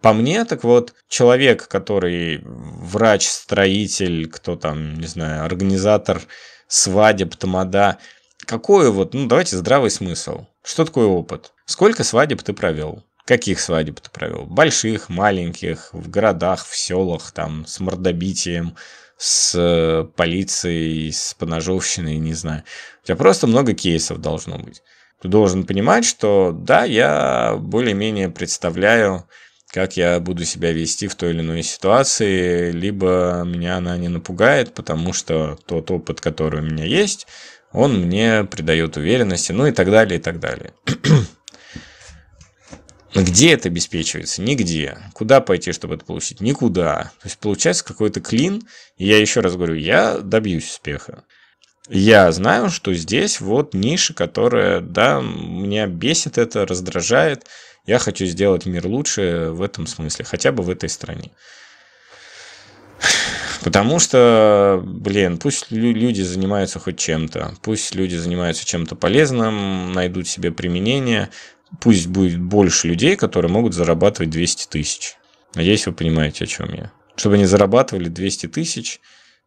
По мне, так вот, человек, который врач, строитель, кто там, не знаю, организатор свадеб, тамада, какой вот, ну, давайте здравый смысл. Что такое опыт? Сколько свадеб ты провел? Каких свадеб ты провел? Больших, маленьких, в городах, в селах, там, с мордобитием, с э, полицией, с поножовщиной, не знаю. У тебя просто много кейсов должно быть. Ты должен понимать, что да, я более-менее представляю, как я буду себя вести в той или иной ситуации, либо меня она не напугает, потому что тот опыт, который у меня есть, он мне придает уверенности, ну и так далее, и так далее. Где это обеспечивается? Нигде. Куда пойти, чтобы это получить? Никуда. То есть получается какой-то клин. И я еще раз говорю, я добьюсь успеха. Я знаю, что здесь вот ниша, которая, да, меня бесит это, раздражает. Я хочу сделать мир лучше в этом смысле, хотя бы в этой стране. Потому что, блин, пусть люди занимаются хоть чем-то, пусть люди занимаются чем-то полезным, найдут себе применение, пусть будет больше людей, которые могут зарабатывать 200 тысяч. Надеюсь, вы понимаете, о чем я. Чтобы они зарабатывали 200 тысяч,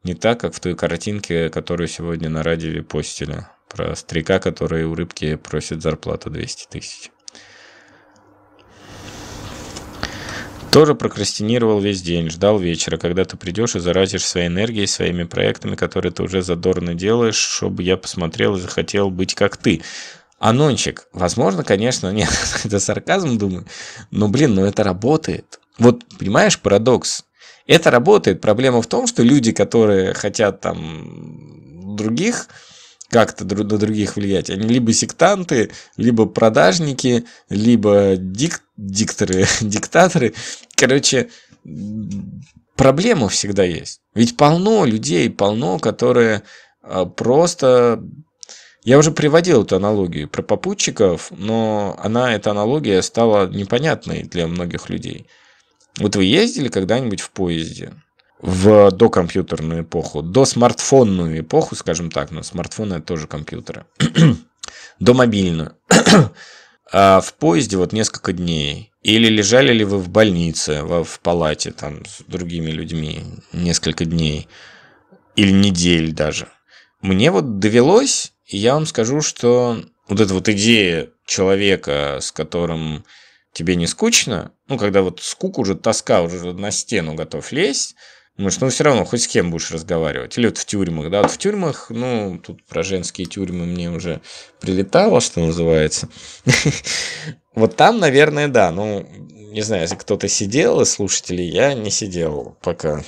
не так, как в той картинке, которую сегодня на радио постили, про старика, который у рыбки просит зарплату 200 тысяч. Тоже прокрастинировал весь день, ждал вечера, когда ты придешь и заразишь своей энергией, своими проектами, которые ты уже задорно делаешь, чтобы я посмотрел и захотел быть как ты. Анончик, возможно, конечно, нет, это сарказм, думаю, но, блин, ну это работает. Вот, понимаешь, парадокс. Это работает. Проблема в том, что люди, которые хотят там других как-то на других влиять. Они либо сектанты, либо продажники, либо дик, дикторы, диктаторы. Короче, проблема всегда есть. Ведь полно людей, полно, которые а, просто... Я уже приводил эту аналогию про попутчиков, но она, эта аналогия стала непонятной для многих людей. Вот вы ездили когда-нибудь в поезде? в докомпьютерную эпоху, до смартфонную эпоху, скажем так, но смартфоны это тоже компьютеры, до мобильную, а в поезде вот несколько дней, или лежали ли вы в больнице, в палате там с другими людьми несколько дней, или недель даже. Мне вот довелось, я вам скажу, что вот эта вот идея человека, с которым тебе не скучно, ну, когда вот скука уже, тоска уже на стену готов лезть, Думаешь, ну все равно хоть с кем будешь разговаривать. Или вот в тюрьмах, да, вот в тюрьмах, ну, тут про женские тюрьмы мне уже прилетало, что называется. Вот там, наверное, да, ну, не знаю, если кто-то сидел из слушателей, я не сидел пока.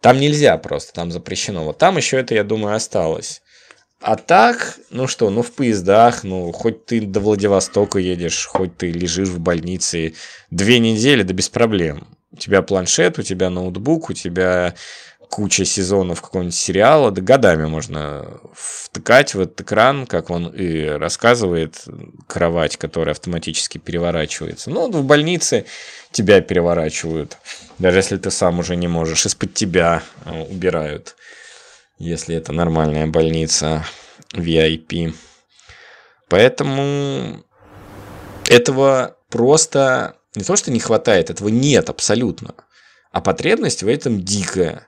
Там нельзя просто, там запрещено. Вот там еще это, я думаю, осталось. А так, ну что, ну в поездах, ну хоть ты до Владивостока едешь, хоть ты лежишь в больнице две недели, да без проблем. У тебя планшет, у тебя ноутбук, у тебя куча сезонов какого-нибудь сериала, да годами можно втыкать в этот экран, как он и рассказывает, кровать, которая автоматически переворачивается. Ну, в больнице тебя переворачивают, даже если ты сам уже не можешь, из-под тебя э, убирают, если это нормальная больница VIP. Поэтому этого просто не то, что не хватает, этого нет абсолютно. А потребность в этом дикая.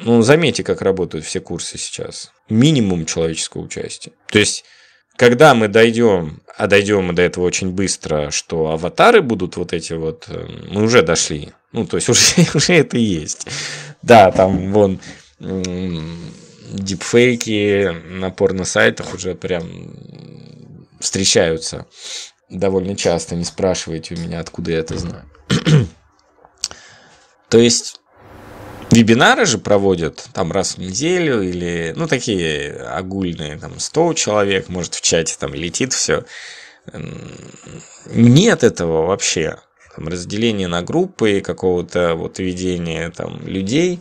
Ну, заметьте, как работают все курсы сейчас. Минимум человеческого участия. То есть, когда мы дойдем, а дойдем мы до этого очень быстро, что аватары будут вот эти вот, э, мы уже дошли. Ну, то есть, уже, уже это есть. Да, там вон дипфейки на порно-сайтах уже прям встречаются довольно часто, не спрашивайте у меня, откуда я это знаю. То есть вебинары же проводят там раз в неделю или, ну, такие огульные, там, 100 человек, может, в чате там летит все. Нет этого вообще. Там, разделение на группы, какого-то вот ведения там людей.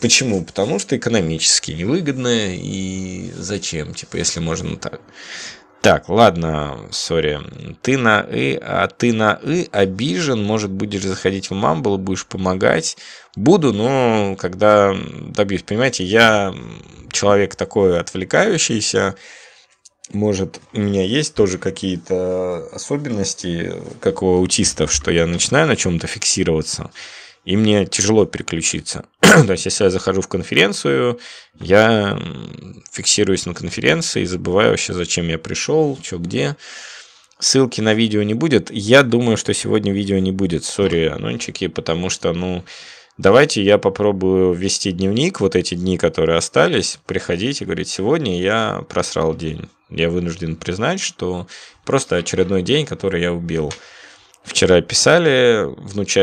Почему? Потому что экономически невыгодно и зачем, типа, если можно так. Так, ладно, сори. Ты на «и», а ты на «и» обижен, может, будешь заходить в Мамбл, будешь помогать. Буду, но когда добьюсь. Понимаете, я человек такой отвлекающийся, может, у меня есть тоже какие-то особенности, как у аутистов, что я начинаю на чем-то фиксироваться, и мне тяжело переключиться. То есть, если я захожу в конференцию, я фиксируюсь на конференции и забываю вообще, зачем я пришел, что где. Ссылки на видео не будет. Я думаю, что сегодня видео не будет. Сори, анончики, потому что, ну, давайте я попробую ввести дневник, вот эти дни, которые остались, приходите, говорить, сегодня я просрал день. Я вынужден признать, что просто очередной день, который я убил. Вчера писали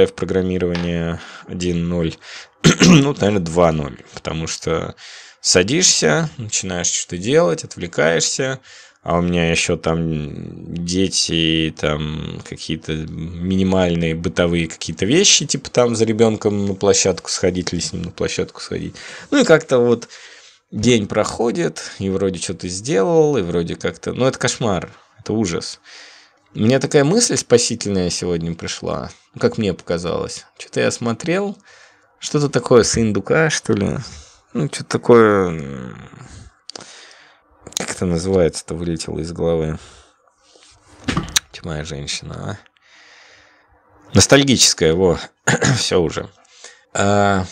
в программирование 1.0, ну, наверное, 2.0, потому что садишься, начинаешь что-то делать, отвлекаешься, а у меня еще там дети, там какие-то минимальные бытовые какие-то вещи, типа там за ребенком на площадку сходить или с ним на площадку сходить. Ну и как-то вот день проходит, и вроде что-то сделал, и вроде как-то... Ну, это кошмар, это ужас. У меня такая мысль спасительная сегодня пришла, как мне показалось. Что-то я смотрел, что-то такое с индука, что ли. Ну, что-то такое... Как это называется-то, вылетело из головы. Тьмая женщина, а? Ностальгическая, во. Все уже. А...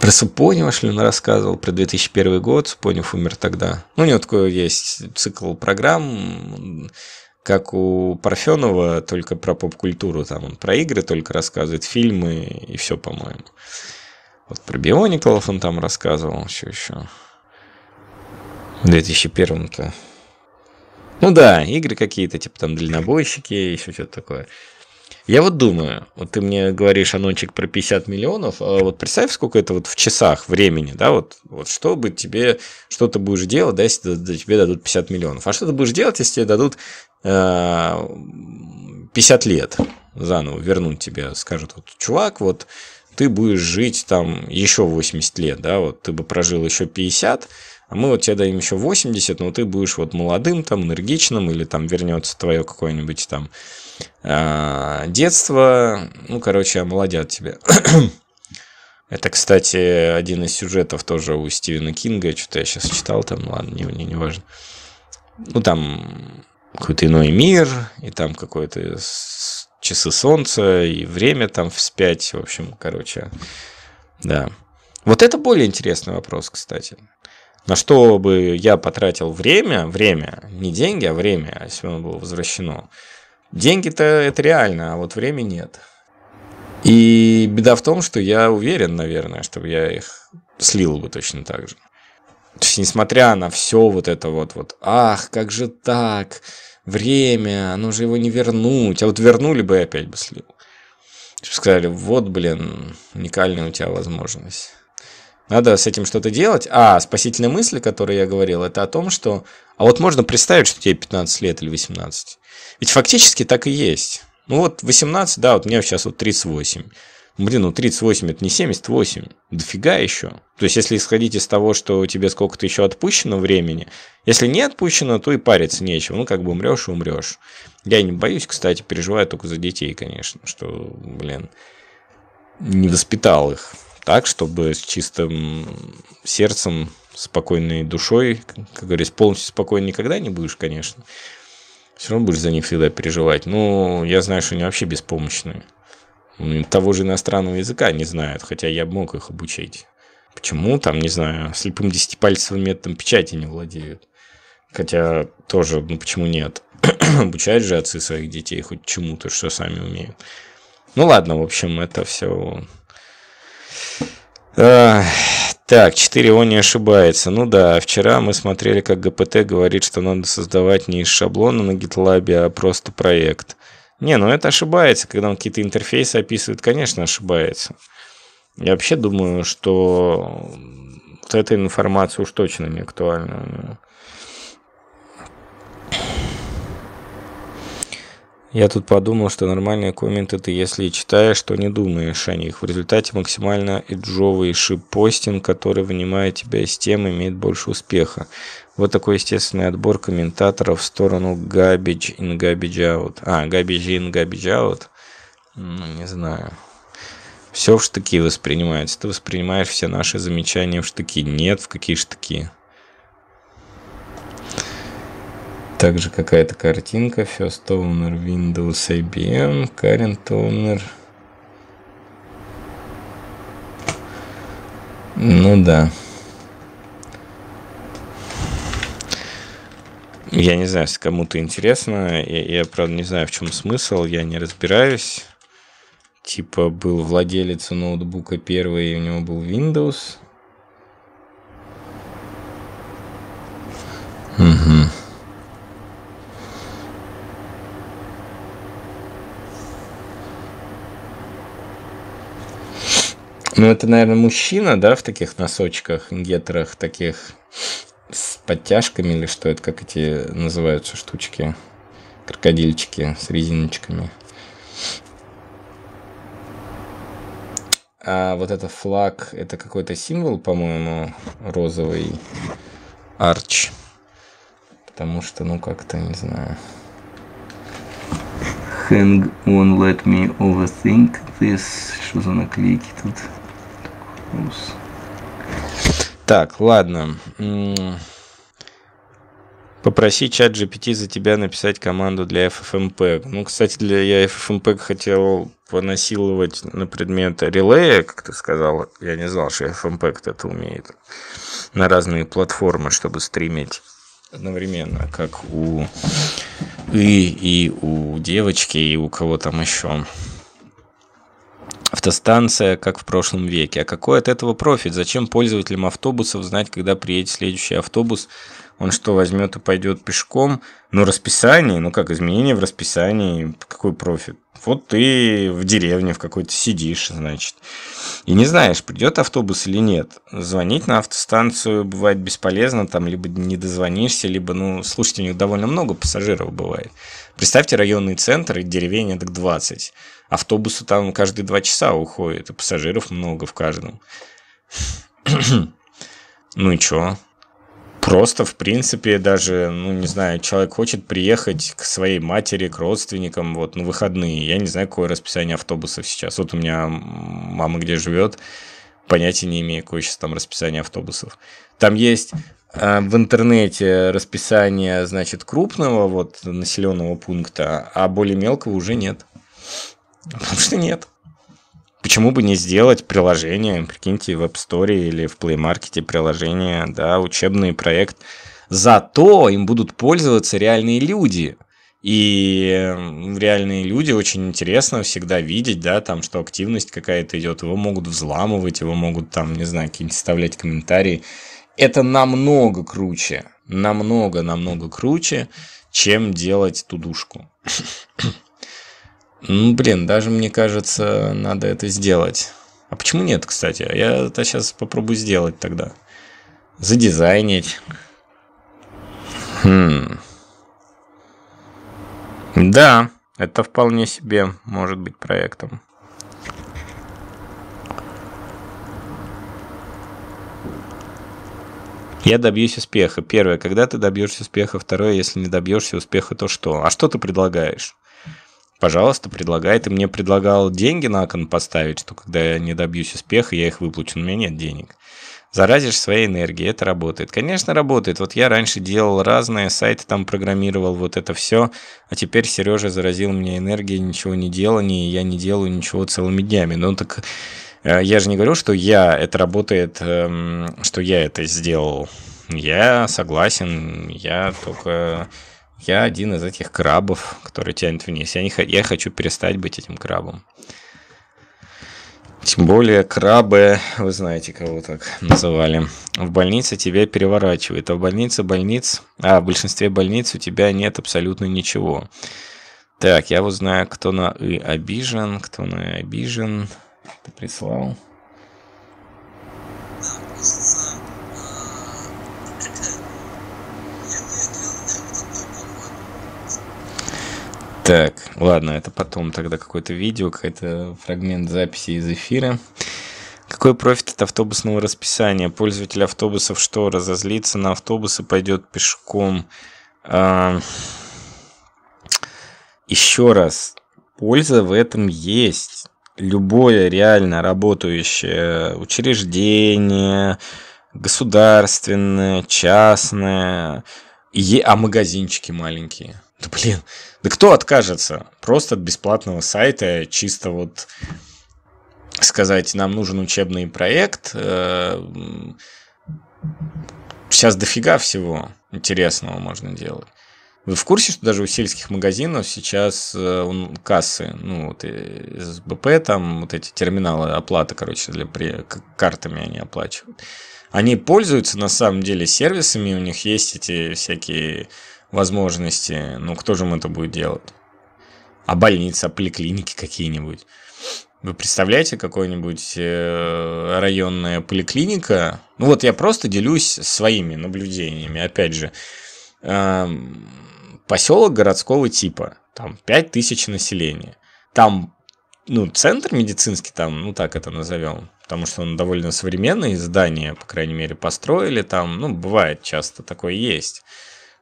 Про Супонева, он рассказывал, про 2001 год. Супонев умер тогда. Ну, у него такой есть цикл программ как у Парфенова, только про поп-культуру. Там он про игры только рассказывает, фильмы и все, по-моему. Вот про Биониклов он там рассказывал, что еще. В 2001-то. Ну да, игры какие-то, типа там дальнобойщики, еще что-то такое. Я вот думаю, вот ты мне говоришь, анончик про 50 миллионов, а вот представь, сколько это вот в часах времени, да, вот, вот что бы тебе, что ты будешь делать, да, если тебе дадут 50 миллионов, а что ты будешь делать, если тебе дадут 50 лет заново вернуть тебе, скажут, вот, чувак, вот ты будешь жить там еще 80 лет, да, вот ты бы прожил еще 50, а мы вот тебе даем еще 80, но ты будешь вот молодым, там, энергичным, или там вернется твое какое-нибудь там э, детство, ну, короче, омолодят тебя. Это, кстати, один из сюжетов тоже у Стивена Кинга, что-то я сейчас читал там, ладно, не, не, не важно. Ну, там какой-то иной мир, и там какое-то часы солнца, и время там вспять, в общем, короче, да. Вот это более интересный вопрос, кстати. На что бы я потратил время, время, не деньги, а время, если оно было возвращено. Деньги-то это реально, а вот время нет. И беда в том, что я уверен, наверное, что я их слил бы точно так же. То есть, несмотря на все вот это вот, вот, ах, как же так, время, оно же его не вернуть. А вот вернули бы, опять бы слил. Сказали, вот, блин, уникальная у тебя возможность. Надо с этим что-то делать. А спасительная мысль, о которой я говорил, это о том, что... А вот можно представить, что тебе 15 лет или 18. Ведь фактически так и есть. Ну вот 18, да, вот мне сейчас вот 38. Блин, ну 38 это не 78, дофига еще. То есть, если исходить из того, что тебе сколько-то еще отпущено времени, если не отпущено, то и париться нечего. Ну, как бы умрешь и умрешь. Я не боюсь, кстати, переживаю только за детей, конечно, что, блин, не воспитал их так, чтобы с чистым сердцем, спокойной душой, как говорится, полностью спокойно никогда не будешь, конечно. Все равно будешь за них всегда переживать. Но я знаю, что они вообще беспомощные. Того же иностранного языка не знают, хотя я мог их обучить. Почему там, не знаю, слепым десятипальцевым методом печати не владеют? Хотя тоже, ну почему нет? Обучают же отцы своих детей хоть чему-то, что сами умеют. Ну ладно, в общем, это все... А, так, 4 он не ошибается. Ну да, вчера мы смотрели, как ГПТ говорит, что надо создавать не из шаблона на GitLab, а просто проект. Не, ну это ошибается, когда он какие-то интерфейсы описывает, конечно, ошибается. Я вообще думаю, что вот эта информация уж точно не актуальна. Я тут подумал, что нормальные комменты ты, если читаешь, то не думаешь о них. В результате максимально эджовый шип-постинг, который вынимает тебя из темы, имеет больше успеха. Вот такой естественный отбор комментаторов в сторону garbage in, garbage out. А, garbage in, garbage out? Ну, не знаю. Все в штыки воспринимается. Ты воспринимаешь все наши замечания в штыки. Нет, в какие штыки? Также какая-то картинка. First Owner Windows IBM. Current Owner. Ну да. Я не знаю, если кому-то интересно. Я, я, правда, не знаю, в чем смысл. Я не разбираюсь. Типа был владелец ноутбука первый, и у него был Windows. Угу. Ну, это, наверное, мужчина, да, в таких носочках, гетерах таких с подтяжками или что это, как эти называются штучки, крокодильчики с резиночками. А вот этот флаг, это какой-то символ, по-моему, розовый арч. Потому что, ну, как-то, не знаю. Hang on, let me overthink this. Что за наклейки тут? Ус. Так, ладно. Попроси чат GPT за тебя написать команду для FFmpeg. Ну, кстати, для я FFmpeg хотел понасиловать на предмет релея, как ты сказал. Я не знал, что FFmpeg это умеет. На разные платформы, чтобы стримить одновременно, как у и, и у девочки, и у кого там еще автостанция, как в прошлом веке. А какой от этого профит? Зачем пользователям автобусов знать, когда приедет следующий автобус? Он что, возьмет и пойдет пешком? Ну, расписание, ну как, изменение в расписании, какой профит? Вот ты в деревне в какой-то сидишь, значит, и не знаешь, придет автобус или нет. Звонить на автостанцию бывает бесполезно, там либо не дозвонишься, либо, ну, слушайте, у них довольно много пассажиров бывает. Представьте районный центр и деревень так 20. Автобусы там каждые два часа уходят, и пассажиров много в каждом. ну и чё? Просто, в принципе, даже, ну, не знаю, человек хочет приехать к своей матери, к родственникам, вот, на выходные. Я не знаю, какое расписание автобусов сейчас. Вот у меня мама где живет, понятия не имею, какое сейчас там расписание автобусов. Там есть э, в интернете расписание, значит, крупного вот населенного пункта, а более мелкого уже нет. Потому что нет. Почему бы не сделать приложение, прикиньте, в App Store или в Play Market приложение, да, учебный проект. Зато им будут пользоваться реальные люди. И реальные люди очень интересно всегда видеть, да, там, что активность какая-то идет, его могут взламывать, его могут там, не знаю, какие-нибудь вставлять комментарии. Это намного круче, намного-намного круче, чем делать тудушку. Ну, блин, даже мне кажется, надо это сделать. А почему нет, кстати? Я это сейчас попробую сделать тогда. Задизайнить. Хм. Да, это вполне себе может быть проектом. Я добьюсь успеха. Первое, когда ты добьешься успеха. Второе, если не добьешься успеха, то что? А что ты предлагаешь? Пожалуйста, предлагай. Ты мне предлагал деньги на кон поставить, что когда я не добьюсь успеха, я их выплачу. Но у меня нет денег. Заразишь своей энергией, это работает. Конечно, работает. Вот я раньше делал разные сайты, там программировал вот это все, а теперь Сережа заразил мне энергией, ничего не делания, и я не делаю ничего целыми днями. Ну так э, я же не говорю, что я, это работает, эм, что я это сделал. Я согласен, я только я один из этих крабов, который тянет вниз. Я, не, я хочу перестать быть этим крабом. Тем более крабы, вы знаете, кого так называли. В больнице тебя переворачивает, а в больнице больниц, а в большинстве больниц у тебя нет абсолютно ничего. Так, я вот знаю, кто на «и» обижен, кто на «и» обижен. Ты прислал? Так, Ладно, это потом тогда какое-то видео, какой-то фрагмент записи из эфира. Какой профит от автобусного расписания? Пользователь автобусов что, разозлится на автобусы, пойдет пешком? А... Еще раз, польза в этом есть. Любое реально работающее учреждение, государственное, частное, а магазинчики маленькие. Да блин, да кто откажется? Просто от бесплатного сайта, чисто вот сказать, нам нужен учебный проект. Сейчас э, дофига всего интересного можно делать. Вы в курсе, что даже у сельских магазинов сейчас э, кассы, ну, вот СБП, там вот эти терминалы оплаты, короче, для при... картами они оплачивают. Они пользуются на самом деле сервисами, у них есть эти всякие возможности. Ну, кто же им это будет делать? А больницы, а поликлиники какие-нибудь? Вы представляете, какой-нибудь э, районная поликлиника? Ну вот я просто делюсь своими наблюдениями. Опять же, э, поселок городского типа, там 5000 населения. Там, ну, центр медицинский, там, ну так это назовем, потому что он довольно современный, здание, по крайней мере, построили там, ну, бывает часто такое есть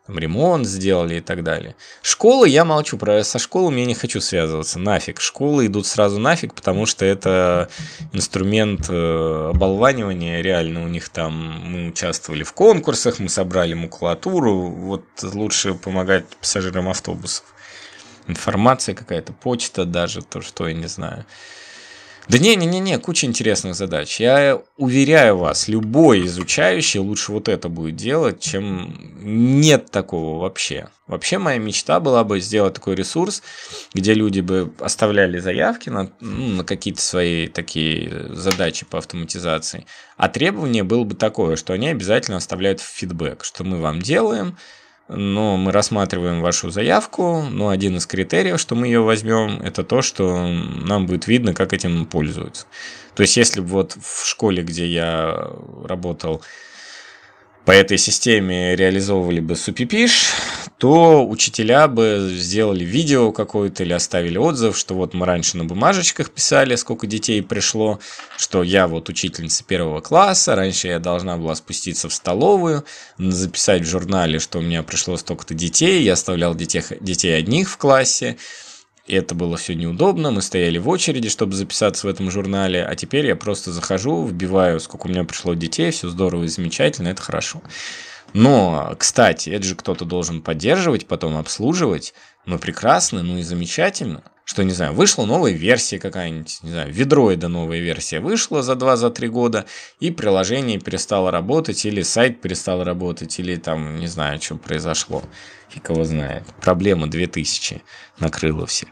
там, ремонт сделали и так далее. Школы я молчу, про со школами я не хочу связываться, нафиг. Школы идут сразу нафиг, потому что это инструмент э, оболванивания, реально у них там, мы участвовали в конкурсах, мы собрали макулатуру, вот лучше помогать пассажирам автобусов. Информация какая-то, почта даже, то, что я не знаю. Да не-не-не, куча интересных задач. Я уверяю вас, любой изучающий лучше вот это будет делать, чем нет такого вообще. Вообще моя мечта была бы сделать такой ресурс, где люди бы оставляли заявки на, ну, на какие-то свои такие задачи по автоматизации, а требование было бы такое, что они обязательно оставляют фидбэк, что мы вам делаем, но мы рассматриваем вашу заявку, но один из критериев, что мы ее возьмем, это то, что нам будет видно, как этим пользуются. То есть, если бы вот в школе, где я работал, по этой системе реализовывали бы супипиш, то учителя бы сделали видео какое-то или оставили отзыв, что вот мы раньше на бумажечках писали, сколько детей пришло, что я вот учительница первого класса, раньше я должна была спуститься в столовую, записать в журнале, что у меня пришло столько-то детей, я оставлял детей, детей одних в классе, и это было все неудобно, мы стояли в очереди, чтобы записаться в этом журнале, а теперь я просто захожу, вбиваю, сколько у меня пришло детей, все здорово и замечательно, это хорошо. Но, кстати, это же кто-то должен поддерживать, потом обслуживать. Ну, прекрасно, ну и замечательно. Что, не знаю, вышла новая версия какая-нибудь, не знаю, ведроида новая версия вышла за 2-3 за года, и приложение перестало работать, или сайт перестал работать, или там, не знаю, что произошло. Фиг его знает. Проблема 2000 накрыла все.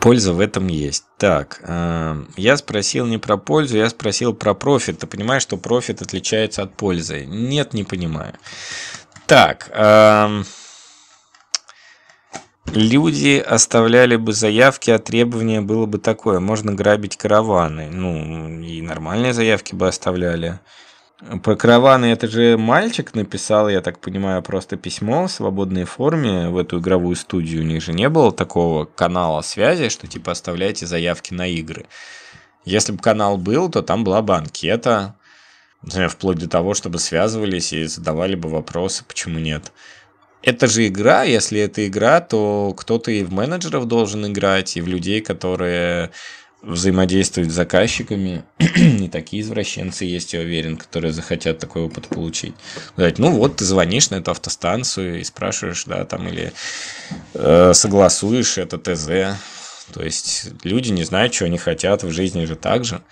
Польза в этом есть. Так, э, я спросил не про пользу, я спросил про профит. Ты понимаешь, что профит отличается от пользы? Нет, не понимаю. Так, э, люди оставляли бы заявки, а требование было бы такое. Можно грабить караваны. Ну, и нормальные заявки бы оставляли. Про караваны это же мальчик написал, я так понимаю, просто письмо в свободной форме в эту игровую студию. У них же не было такого канала связи, что типа оставляйте заявки на игры. Если бы канал был, то там была бы анкета, вплоть до того, чтобы связывались и задавали бы вопросы, почему нет. Это же игра, если это игра, то кто-то и в менеджеров должен играть, и в людей, которые взаимодействовать с заказчиками. Не такие извращенцы есть, я уверен, которые захотят такой опыт получить. Сказать, ну вот, ты звонишь на эту автостанцию и спрашиваешь, да, там, или э, согласуешь это ТЗ. То есть люди не знают, что они хотят в жизни же так же.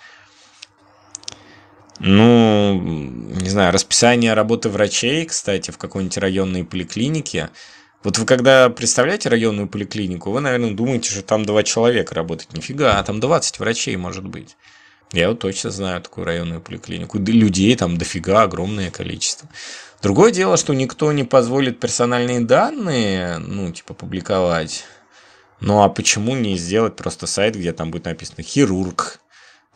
Ну, не знаю, расписание работы врачей, кстати, в какой-нибудь районной поликлинике – вот вы когда представляете районную поликлинику, вы, наверное, думаете, что там два человека работают. Нифига, а там 20 врачей может быть. Я вот точно знаю такую районную поликлинику. Людей там дофига, огромное количество. Другое дело, что никто не позволит персональные данные, ну, типа, публиковать. Ну, а почему не сделать просто сайт, где там будет написано «хирург»,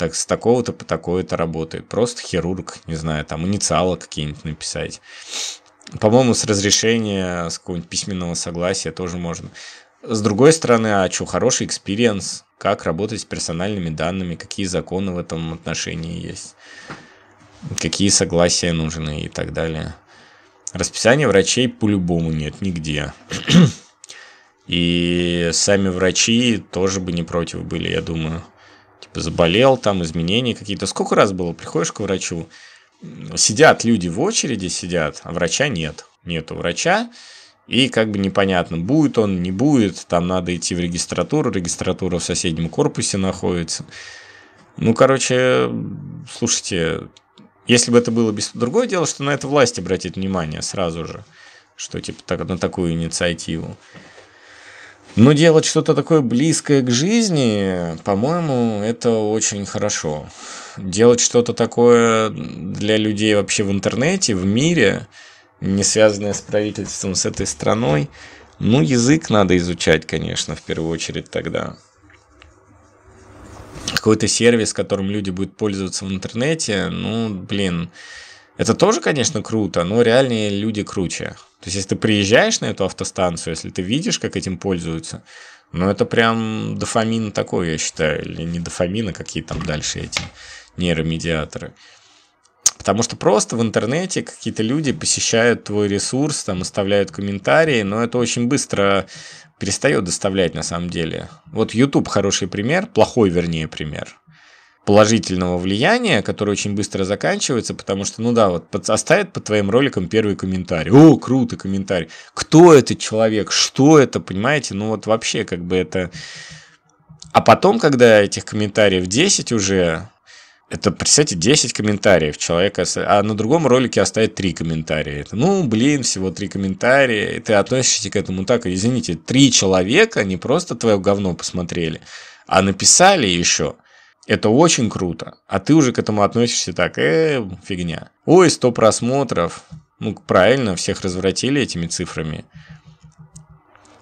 так с такого-то по такое-то работает. Просто хирург, не знаю, там инициалы какие-нибудь написать По-моему, с разрешения, с какого-нибудь письменного согласия тоже можно. С другой стороны, а что, хороший experience, как работать с персональными данными, какие законы в этом отношении есть, какие согласия нужны и так далее. Расписания врачей по-любому нет нигде. И сами врачи тоже бы не против были, я думаю. Заболел, там изменения какие-то. Сколько раз было, приходишь к врачу, сидят люди в очереди, сидят, а врача нет. Нету врача, и как бы непонятно, будет он, не будет, там надо идти в регистратуру, регистратура в соседнем корпусе находится. Ну, короче, слушайте, если бы это было без... Другое дело, что на это власть обратит внимание сразу же, что типа так, на такую инициативу. Но делать что-то такое близкое к жизни, по-моему, это очень хорошо. Делать что-то такое для людей вообще в интернете, в мире, не связанное с правительством, с этой страной, ну, язык надо изучать, конечно, в первую очередь тогда. Какой-то сервис, которым люди будут пользоваться в интернете, ну, блин, это тоже, конечно, круто, но реальные люди круче. То есть, если ты приезжаешь на эту автостанцию, если ты видишь, как этим пользуются, ну, это прям дофамин такой, я считаю, или не дофамин, а какие там дальше эти нейромедиаторы. Потому что просто в интернете какие-то люди посещают твой ресурс, там оставляют комментарии, но это очень быстро перестает доставлять на самом деле. Вот YouTube хороший пример, плохой, вернее, пример положительного влияния, которое очень быстро заканчивается, потому что, ну да, вот оставят под твоим роликом первый комментарий. О, круто, комментарий. Кто этот человек? Что это? Понимаете? Ну вот вообще как бы это... А потом, когда этих комментариев 10 уже, это, представьте, 10 комментариев человека, а на другом ролике оставит 3 комментария. Это, ну, блин, всего 3 комментария, и ты относишься к этому так, извините, 3 человека не просто твое говно посмотрели, а написали еще – это очень круто. А ты уже к этому относишься так, э, фигня. Ой, 100 просмотров. Ну, правильно, всех развратили этими цифрами.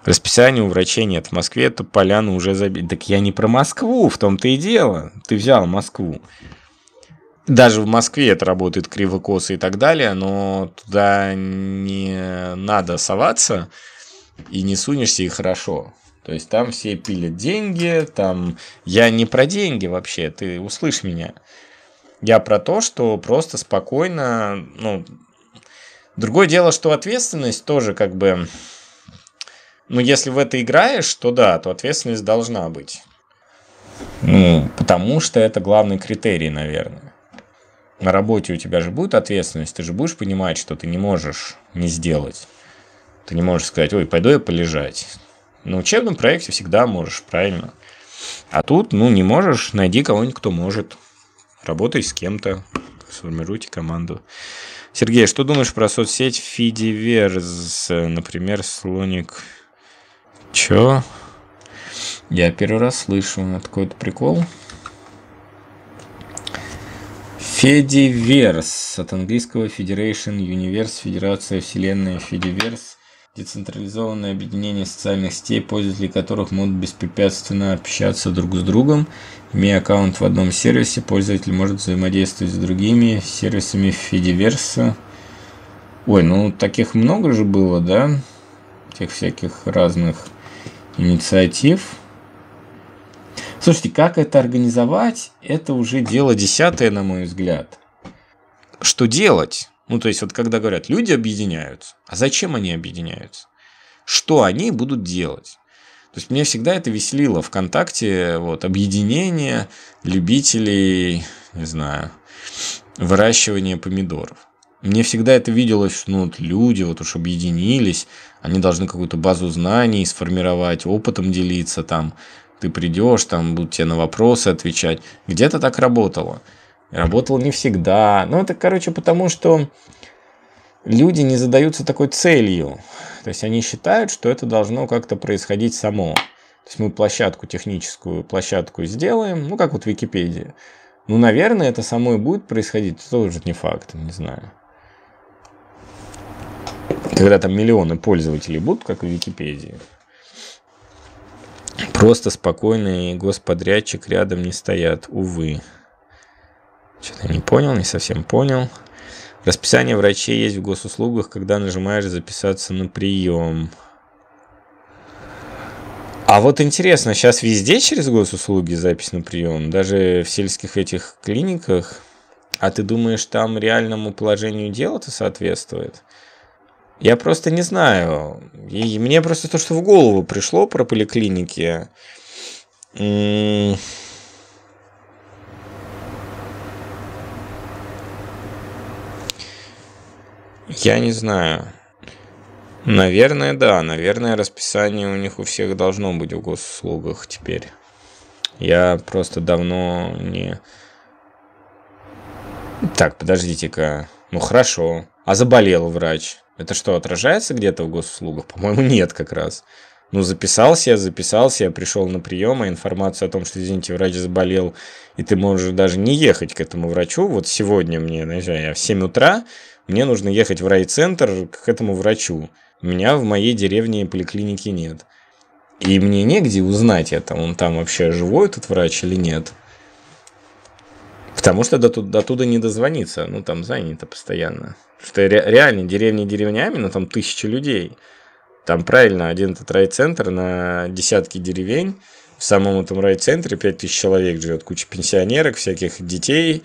Расписание у врачей нет. В Москве эту поляну уже забили. Так я не про Москву, в том-то и дело. Ты взял Москву. Даже в Москве это работает криво-косо и так далее, но туда не надо соваться и не сунешься и хорошо. То есть там все пилят деньги, там я не про деньги вообще, ты услышь меня. Я про то, что просто спокойно, ну, другое дело, что ответственность тоже как бы, ну, если в это играешь, то да, то ответственность должна быть. Ну, потому что это главный критерий, наверное. На работе у тебя же будет ответственность, ты же будешь понимать, что ты не можешь не сделать. Ты не можешь сказать, ой, пойду я полежать. На учебном проекте всегда можешь, правильно? А тут, ну, не можешь, найди кого-нибудь, кто может. Работай с кем-то, сформируйте команду. Сергей, что думаешь про соцсеть Фидиверс, например, слоник? Чё? Я первый раз слышу. Это какой-то прикол. Федиверс от английского Federation Universe, Федерация Вселенная Федиверс децентрализованное объединение социальных сетей, пользователи которых могут беспрепятственно общаться друг с другом. Имея аккаунт в одном сервисе, пользователь может взаимодействовать с другими сервисами Fediverse. Ой, ну таких много же было, да? Тех всяких разных инициатив. Слушайте, как это организовать, это уже дело десятое, на мой взгляд. Что делать? Ну, то есть, вот когда говорят, люди объединяются, а зачем они объединяются? Что они будут делать? То есть, меня всегда это веселило ВКонтакте, вот, объединение любителей, не знаю, выращивания помидоров. Мне всегда это виделось, ну, вот люди вот уж объединились, они должны какую-то базу знаний сформировать, опытом делиться там. Ты придешь, там будут тебе на вопросы отвечать. Где-то так работало. Работал не всегда. Ну, это, короче, потому что люди не задаются такой целью. То есть они считают, что это должно как-то происходить само. То есть мы площадку, техническую площадку сделаем, ну, как вот Википедия. Ну, наверное, это само и будет происходить, тоже не факт, не знаю. Когда там миллионы пользователей будут, как в Википедии. Просто спокойный господрядчик рядом не стоят, увы. Что-то не понял, не совсем понял. Расписание врачей есть в госуслугах, когда нажимаешь записаться на прием. А вот интересно, сейчас везде через госуслуги запись на прием, даже в сельских этих клиниках. А ты думаешь, там реальному положению дела это соответствует? Я просто не знаю. И мне просто то, что в голову пришло про поликлиники. Я не знаю. Наверное, да. Наверное, расписание у них у всех должно быть в госуслугах теперь. Я просто давно не... Так, подождите-ка. Ну хорошо. А заболел врач. Это что, отражается где-то в госуслугах? По-моему, нет как раз. Ну, записался я, записался, я пришел на прием, а информацию о том, что, извините, врач заболел, и ты можешь даже не ехать к этому врачу. Вот сегодня мне, знаешь, я в 7 утра мне нужно ехать в райцентр к этому врачу. Меня в моей деревне поликлиники нет. И мне негде узнать это, он там вообще живой, этот врач или нет. Потому что до, до туда не дозвониться, ну там занято постоянно. Что ре, реально деревни деревнями, но там тысячи людей. Там правильно один этот райцентр на десятки деревень. В самом этом райцентре 5000 человек живет, куча пенсионерок, всяких детей,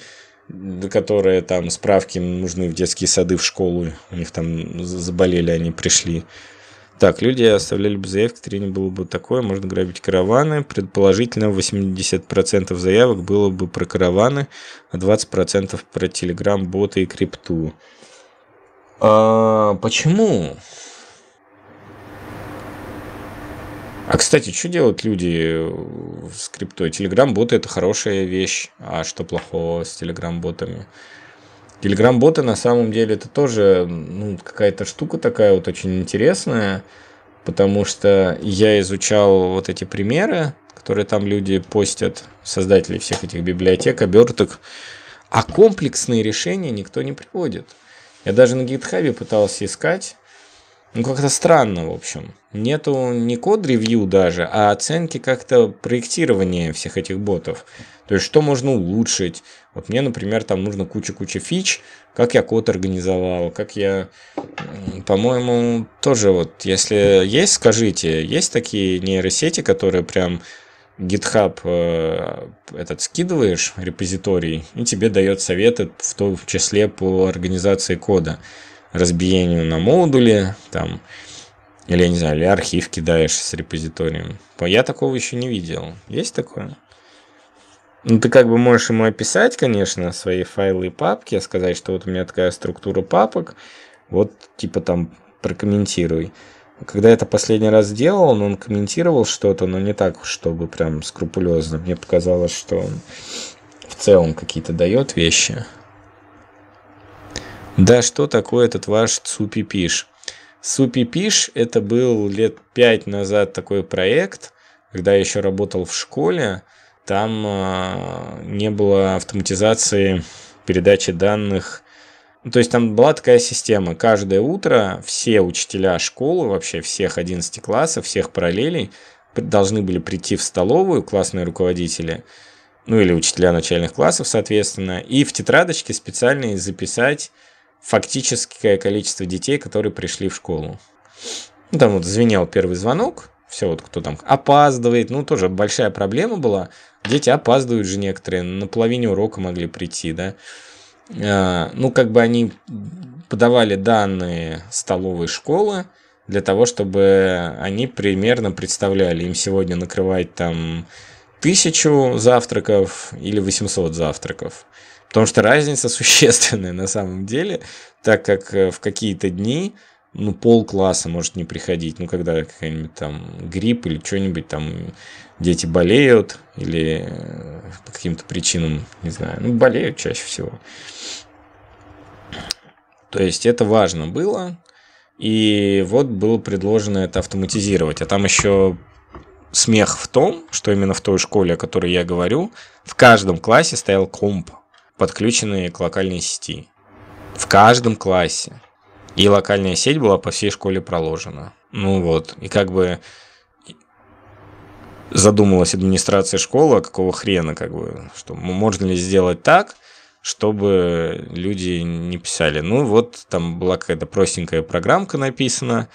которые там справки нужны в детские сады, в школу, у них там заболели, они пришли. Так, люди оставляли бы заявки, тренинг было бы такое, можно грабить караваны. Предположительно, 80% заявок было бы про караваны, а 20% про телеграм, боты и крипту. А, почему? А, кстати, что делают люди с криптой? Телеграм-боты – это хорошая вещь. А что плохого с телеграм-ботами? Телеграм-боты на самом деле это тоже ну, какая-то штука такая вот очень интересная, потому что я изучал вот эти примеры, которые там люди постят, создатели всех этих библиотек, оберток, а комплексные решения никто не приводит. Я даже на гитхабе пытался искать, ну, как-то странно, в общем. Нету не код-ревью даже, а оценки как-то проектирования всех этих ботов. То есть, что можно улучшить. Вот мне, например, там нужно куча-куча фич, как я код организовал, как я, по-моему, тоже вот, если есть, скажите, есть такие нейросети, которые прям GitHub э, этот скидываешь, репозиторий, и тебе дает советы, в том числе по организации кода разбиению на модуле, там, или, я не знаю, или архив кидаешь с репозиторием. Я такого еще не видел. Есть такое? Ну, ты как бы можешь ему описать, конечно, свои файлы и папки, сказать, что вот у меня такая структура папок, вот, типа, там, прокомментируй. Когда я это последний раз делал, он комментировал что-то, но не так, чтобы прям скрупулезно. Мне показалось, что он в целом какие-то дает вещи. Да, что такое этот ваш Цупипиш? Цупипиш это был лет пять назад такой проект, когда я еще работал в школе. Там э, не было автоматизации передачи данных. Ну, то есть там была такая система. Каждое утро все учителя школы, вообще всех 11 классов, всех параллелей, должны были прийти в столовую, классные руководители, ну или учителя начальных классов, соответственно, и в тетрадочке специально записать фактическое количество детей, которые пришли в школу. Ну, там вот звенел первый звонок, все вот кто там опаздывает, ну тоже большая проблема была. Дети опаздывают же некоторые, на половине урока могли прийти, да. А, ну, как бы они подавали данные столовой школы для того, чтобы они примерно представляли, им сегодня накрывать там тысячу завтраков или 800 завтраков. Потому что разница существенная на самом деле, так как э, в какие-то дни ну, пол класса может не приходить. Ну, когда какой-нибудь там грипп или что-нибудь там дети болеют или э, по каким-то причинам, не знаю, ну, болеют чаще всего. То есть это важно было. И вот было предложено это автоматизировать. А там еще смех в том, что именно в той школе, о которой я говорю, в каждом классе стоял комп подключенные к локальной сети. В каждом классе. И локальная сеть была по всей школе проложена. Ну вот, и как бы задумалась администрация школы, а какого хрена, как бы, что можно ли сделать так, чтобы люди не писали. Ну, вот там была какая-то простенькая программка написана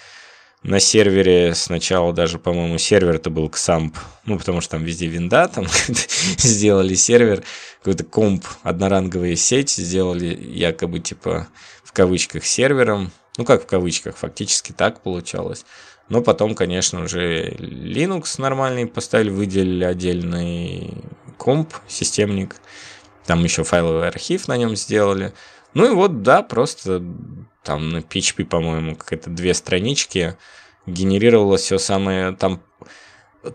на сервере. Сначала даже, по-моему, сервер это был XAMPP, ну, потому что там везде винда, там сделали сервер, какой-то комп, одноранговая сеть, сделали якобы, типа, в кавычках сервером. Ну, как в кавычках, фактически так получалось. Но потом, конечно, уже Linux нормальный поставили, выделили отдельный комп, системник. Там еще файловый архив на нем сделали. Ну и вот, да, просто там на PHP, по-моему, какая-то две странички генерировалось все самое там.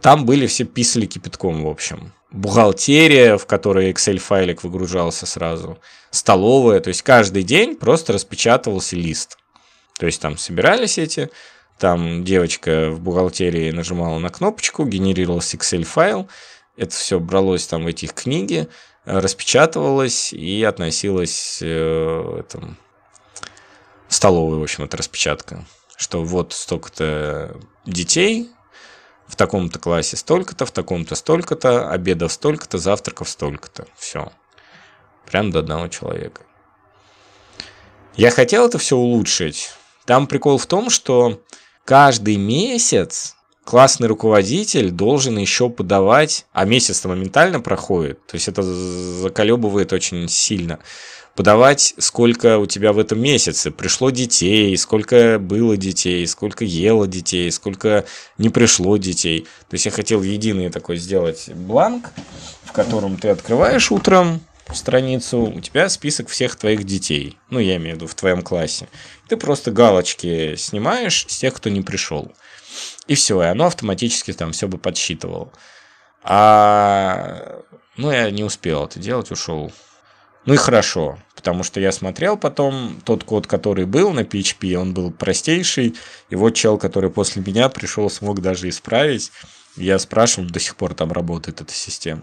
Там были все писали кипятком, в общем. Бухгалтерия, в которой Excel-файлик выгружался сразу. Столовая. То есть каждый день просто распечатывался лист. То есть там собирались эти там девочка в бухгалтерии нажимала на кнопочку, генерировался Excel-файл. Это все бралось там в этих книги, распечатывалось и относилось э, там, столовую, в общем, эта распечатка. Что вот столько-то детей в таком-то классе столько-то, в таком-то столько-то, обедов столько-то, завтраков столько-то. Все. Прям до одного человека. Я хотел это все улучшить. Там прикол в том, что каждый месяц классный руководитель должен еще подавать, а месяц-то моментально проходит, то есть это заколебывает очень сильно, подавать, сколько у тебя в этом месяце пришло детей, сколько было детей, сколько ело детей, сколько не пришло детей. То есть я хотел единый такой сделать бланк, в котором ты открываешь утром страницу, у тебя список всех твоих детей. Ну, я имею в виду в твоем классе. Ты просто галочки снимаешь с тех, кто не пришел. И все, и оно автоматически там все бы подсчитывало. А, ну, я не успел это делать, ушел. Ну и хорошо, потому что я смотрел потом тот код, который был на PHP, он был простейший, и вот чел, который после меня пришел, смог даже исправить. Я спрашивал, до сих пор там работает эта система.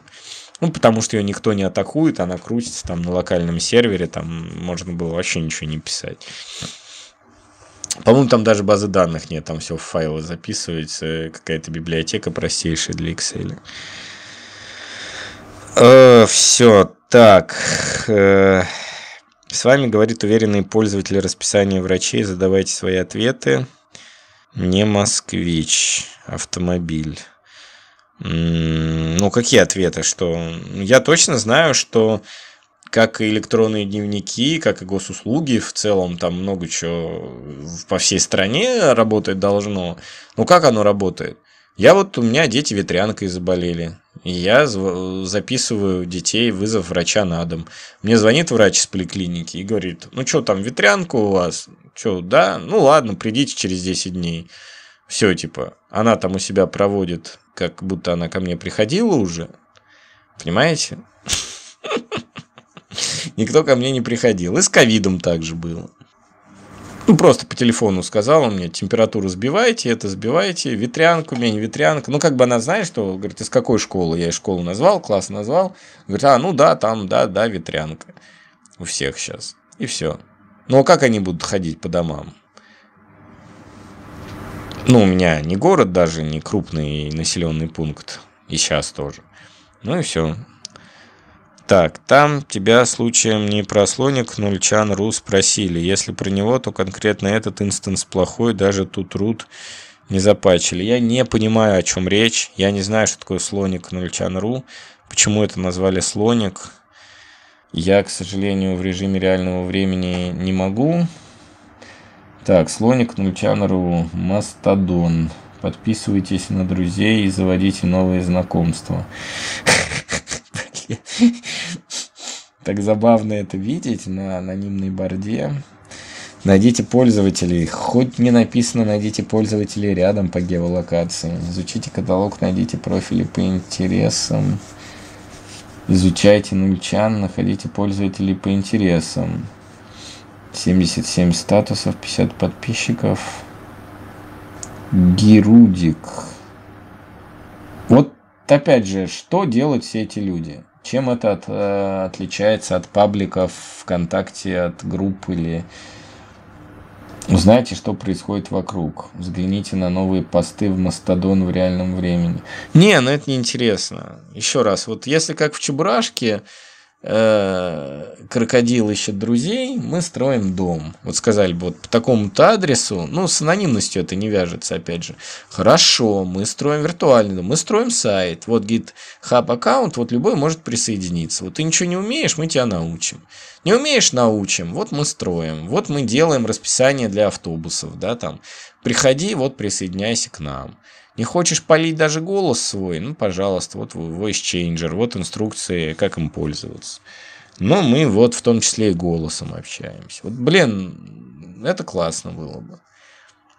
Ну, потому что ее никто не атакует, она крутится там на локальном сервере, там можно было вообще ничего не писать. По-моему, там даже базы данных нет, там все в файлы записывается, какая-то библиотека простейшая для Excel. Э, все, так. Э, с вами говорит уверенный пользователь расписания врачей. Задавайте свои ответы. Не москвич, автомобиль. Ну, какие ответы? Что я точно знаю, что как и электронные дневники, как и госуслуги, в целом там много чего по всей стране работать должно. Ну, как оно работает? Я вот, у меня дети ветрянкой заболели. Я записываю детей, вызов врача на дом. Мне звонит врач из поликлиники и говорит, ну что там, ветрянка у вас? Что, да? Ну ладно, придите через 10 дней. Все, типа, она там у себя проводит, как будто она ко мне приходила уже. Понимаете? Никто ко мне не приходил. И с ковидом также было. Ну, просто по телефону сказала мне, температуру сбивайте, это сбивайте, ветрянку, меня не ветрянка. Ну, как бы она знает, что, говорит, из какой школы? Я школу назвал, класс назвал. Говорит, а, ну да, там, да, да, ветрянка. У всех сейчас. И все. Ну, а как они будут ходить по домам? Ну, у меня не город даже, не крупный населенный пункт. И сейчас тоже. Ну и все. Так, там тебя случаем не про слоник нульчан ру спросили. Если про него, то конкретно этот инстанс плохой, даже тут рут не запачили. Я не понимаю, о чем речь. Я не знаю, что такое слоник нульчан ру. Почему это назвали слоник? Я, к сожалению, в режиме реального времени не могу. Так, слоник нульчан ру, мастодон. Подписывайтесь на друзей и заводите новые знакомства. Так забавно это видеть на анонимной борде. Найдите пользователей. Хоть не написано, найдите пользователей рядом по геолокации. Изучите каталог, найдите профили по интересам. Изучайте нульчан, находите пользователей по интересам. 77 статусов, 50 подписчиков. Герудик. Вот опять же, что делают все эти люди? Чем это от, э, отличается от пабликов ВКонтакте, от групп или... Узнайте, что происходит вокруг. Взгляните на новые посты в Мастодон в реальном времени. Не, ну это не интересно. Еще раз, вот если как в Чебурашке, крокодил ищет друзей, мы строим дом. Вот сказали бы вот по такому-то адресу, ну, с анонимностью это не вяжется, опять же. Хорошо, мы строим виртуальный дом, мы строим сайт. Вот GitHub аккаунт, вот любой может присоединиться. Вот ты ничего не умеешь, мы тебя научим. Не умеешь, научим. Вот мы строим. Вот мы делаем расписание для автобусов, да, там. Приходи, вот присоединяйся к нам. Не хочешь полить даже голос свой? Ну, пожалуйста, вот voice changer, вот инструкции, как им пользоваться. Но мы вот в том числе и голосом общаемся. Вот, блин, это классно было бы.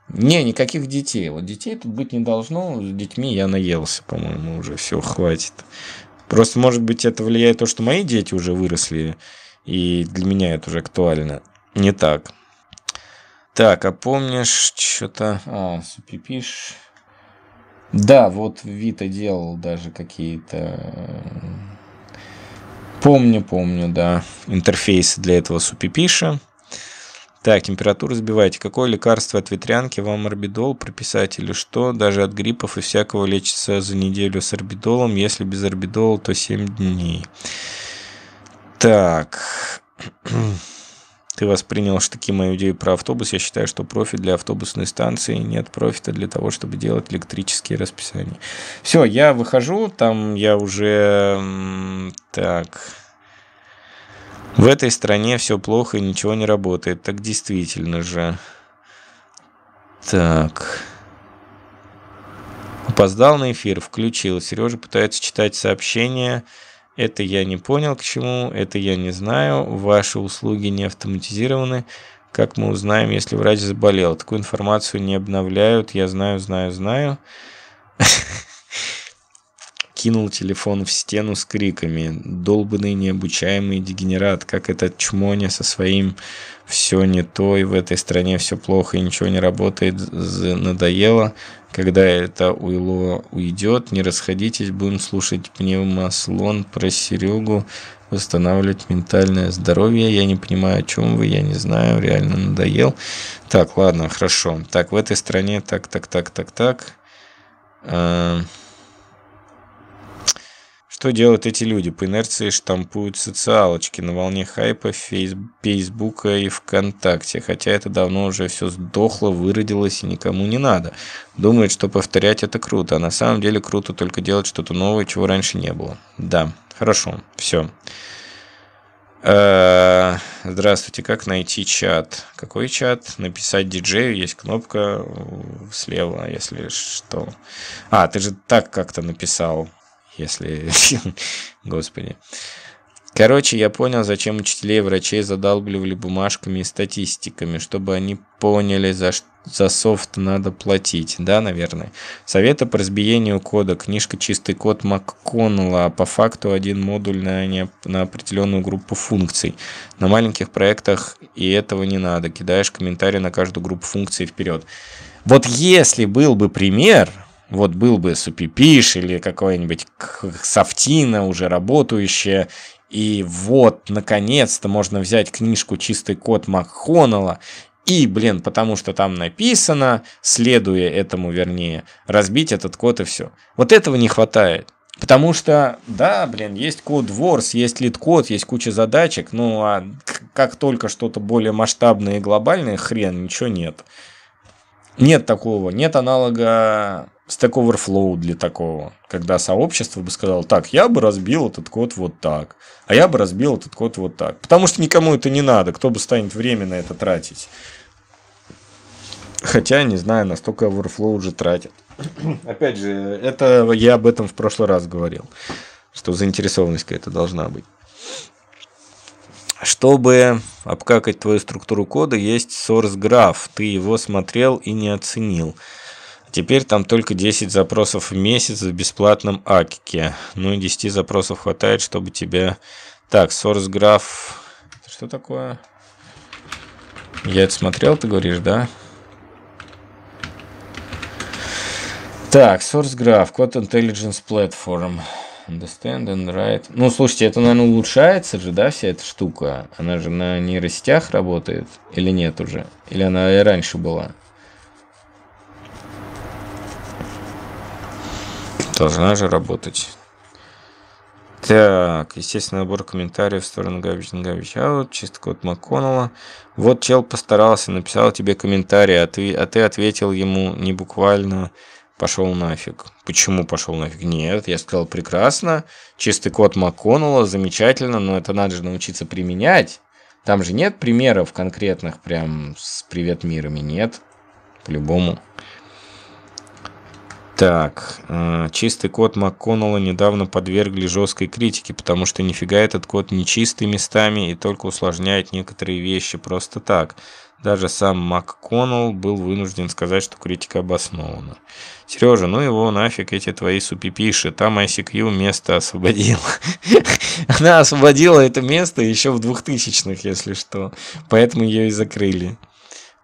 Не, никаких детей. Вот детей тут быть не должно. С детьми я наелся, по-моему, уже все, хватит. Просто, может быть, это влияет то, что мои дети уже выросли, и для меня это уже актуально. Не так. Так, а помнишь, что-то... А, супипиш... Да, вот Вита делал даже какие-то... Помню, помню, да. Интерфейсы для этого супипиша. Так, температуру сбивайте. Какое лекарство от ветрянки вам орбидол прописать или что? Даже от гриппов и всякого лечится за неделю с орбидолом. Если без орбидола, то 7 дней. Так. Ты воспринял штыки мою идею про автобус. Я считаю, что профит для автобусной станции нет профита для того, чтобы делать электрические расписания. Все, я выхожу, там я уже... Так... В этой стране все плохо и ничего не работает. Так действительно же. Так. Опоздал на эфир, включил. Сережа пытается читать сообщения. Это я не понял, к чему, это я не знаю. Ваши услуги не автоматизированы. Как мы узнаем, если врач заболел? Такую информацию не обновляют. Я знаю, знаю, знаю. Кинул телефон в стену с криками. Долбанный необучаемый дегенерат. Как этот чмоня со своим все не то, и в этой стране все плохо, и ничего не работает, надоело. Когда это уйло уйдет, не расходитесь, будем слушать пневмослон про Серегу, восстанавливать ментальное здоровье. Я не понимаю, о чем вы, я не знаю, реально надоел. Так, ладно, хорошо. Так, в этой стране, так, так, так, так, так. А, что делают эти люди? По инерции штампуют социалочки на волне хайпа Фейсбука и ВКонтакте. Хотя это давно уже все сдохло, выродилось и никому не надо. Думают, что повторять это круто. А на самом деле круто только делать что-то новое, чего раньше не было. Да, хорошо, все. Э, здравствуйте, как найти чат? Какой чат? Написать диджею, есть кнопка слева, если что. А, ты же так как-то написал если... Господи. Короче, я понял, зачем учителей и врачей задалбливали бумажками и статистиками, чтобы они поняли, за, за софт надо платить. Да, наверное. Советы по разбиению кода. Книжка «Чистый код» МакКоннелла, по факту один модуль на, не, на определенную группу функций. На маленьких проектах и этого не надо. Кидаешь комментарий на каждую группу функций вперед. Вот если был бы пример, вот был бы Супипиш или какой-нибудь Софтина уже работающая, и вот, наконец-то, можно взять книжку «Чистый код МакКоннелла» и, блин, потому что там написано, следуя этому, вернее, разбить этот код и все. Вот этого не хватает. Потому что, да, блин, есть Codewars, есть LeetCode, есть куча задачек, ну а как только что-то более масштабное и глобальное, хрен, ничего нет. Нет такого, нет аналога Stack Overflow для такого, когда сообщество бы сказало, так, я бы разбил этот код вот так, а я бы разбил этот код вот так. Потому что никому это не надо, кто бы станет время на это тратить. Хотя, не знаю, настолько Overflow уже тратят. Опять же, это я об этом в прошлый раз говорил, что заинтересованность какая-то должна быть. Чтобы обкакать твою структуру кода, есть source graph. Ты его смотрел и не оценил. Теперь там только 10 запросов в месяц в бесплатном акике. Ну и 10 запросов хватает, чтобы тебя... Так, source graph... Это что такое? Я это смотрел, ты говоришь, да? Так, source graph, Code Intelligence Platform. Understand and write. Ну, слушайте, это, наверное, улучшается же, да, вся эта штука? Она же на нейросетях работает или нет уже? Или она и раньше была? Должна же работать. Так, естественно, набор комментариев в сторону Габич Габич Аут, чисто код МакКоннелла. Вот чел постарался, написал тебе комментарий, а ты, а ты ответил ему не буквально пошел нафиг. Почему пошел нафиг? Нет, я сказал прекрасно, чистый код МакКоннелла, замечательно, но это надо же научиться применять. Там же нет примеров конкретных прям с привет мирами, нет, по-любому. Так, э, чистый код МакКоннелла недавно подвергли жесткой критике, потому что нифига этот код не чистый местами и только усложняет некоторые вещи просто так. Даже сам МакКоннелл был вынужден сказать, что критика обоснована. Сережа, ну его нафиг эти твои супипиши, там ICQ место освободила. Она освободила это место еще в 2000-х, если что, поэтому ее и закрыли.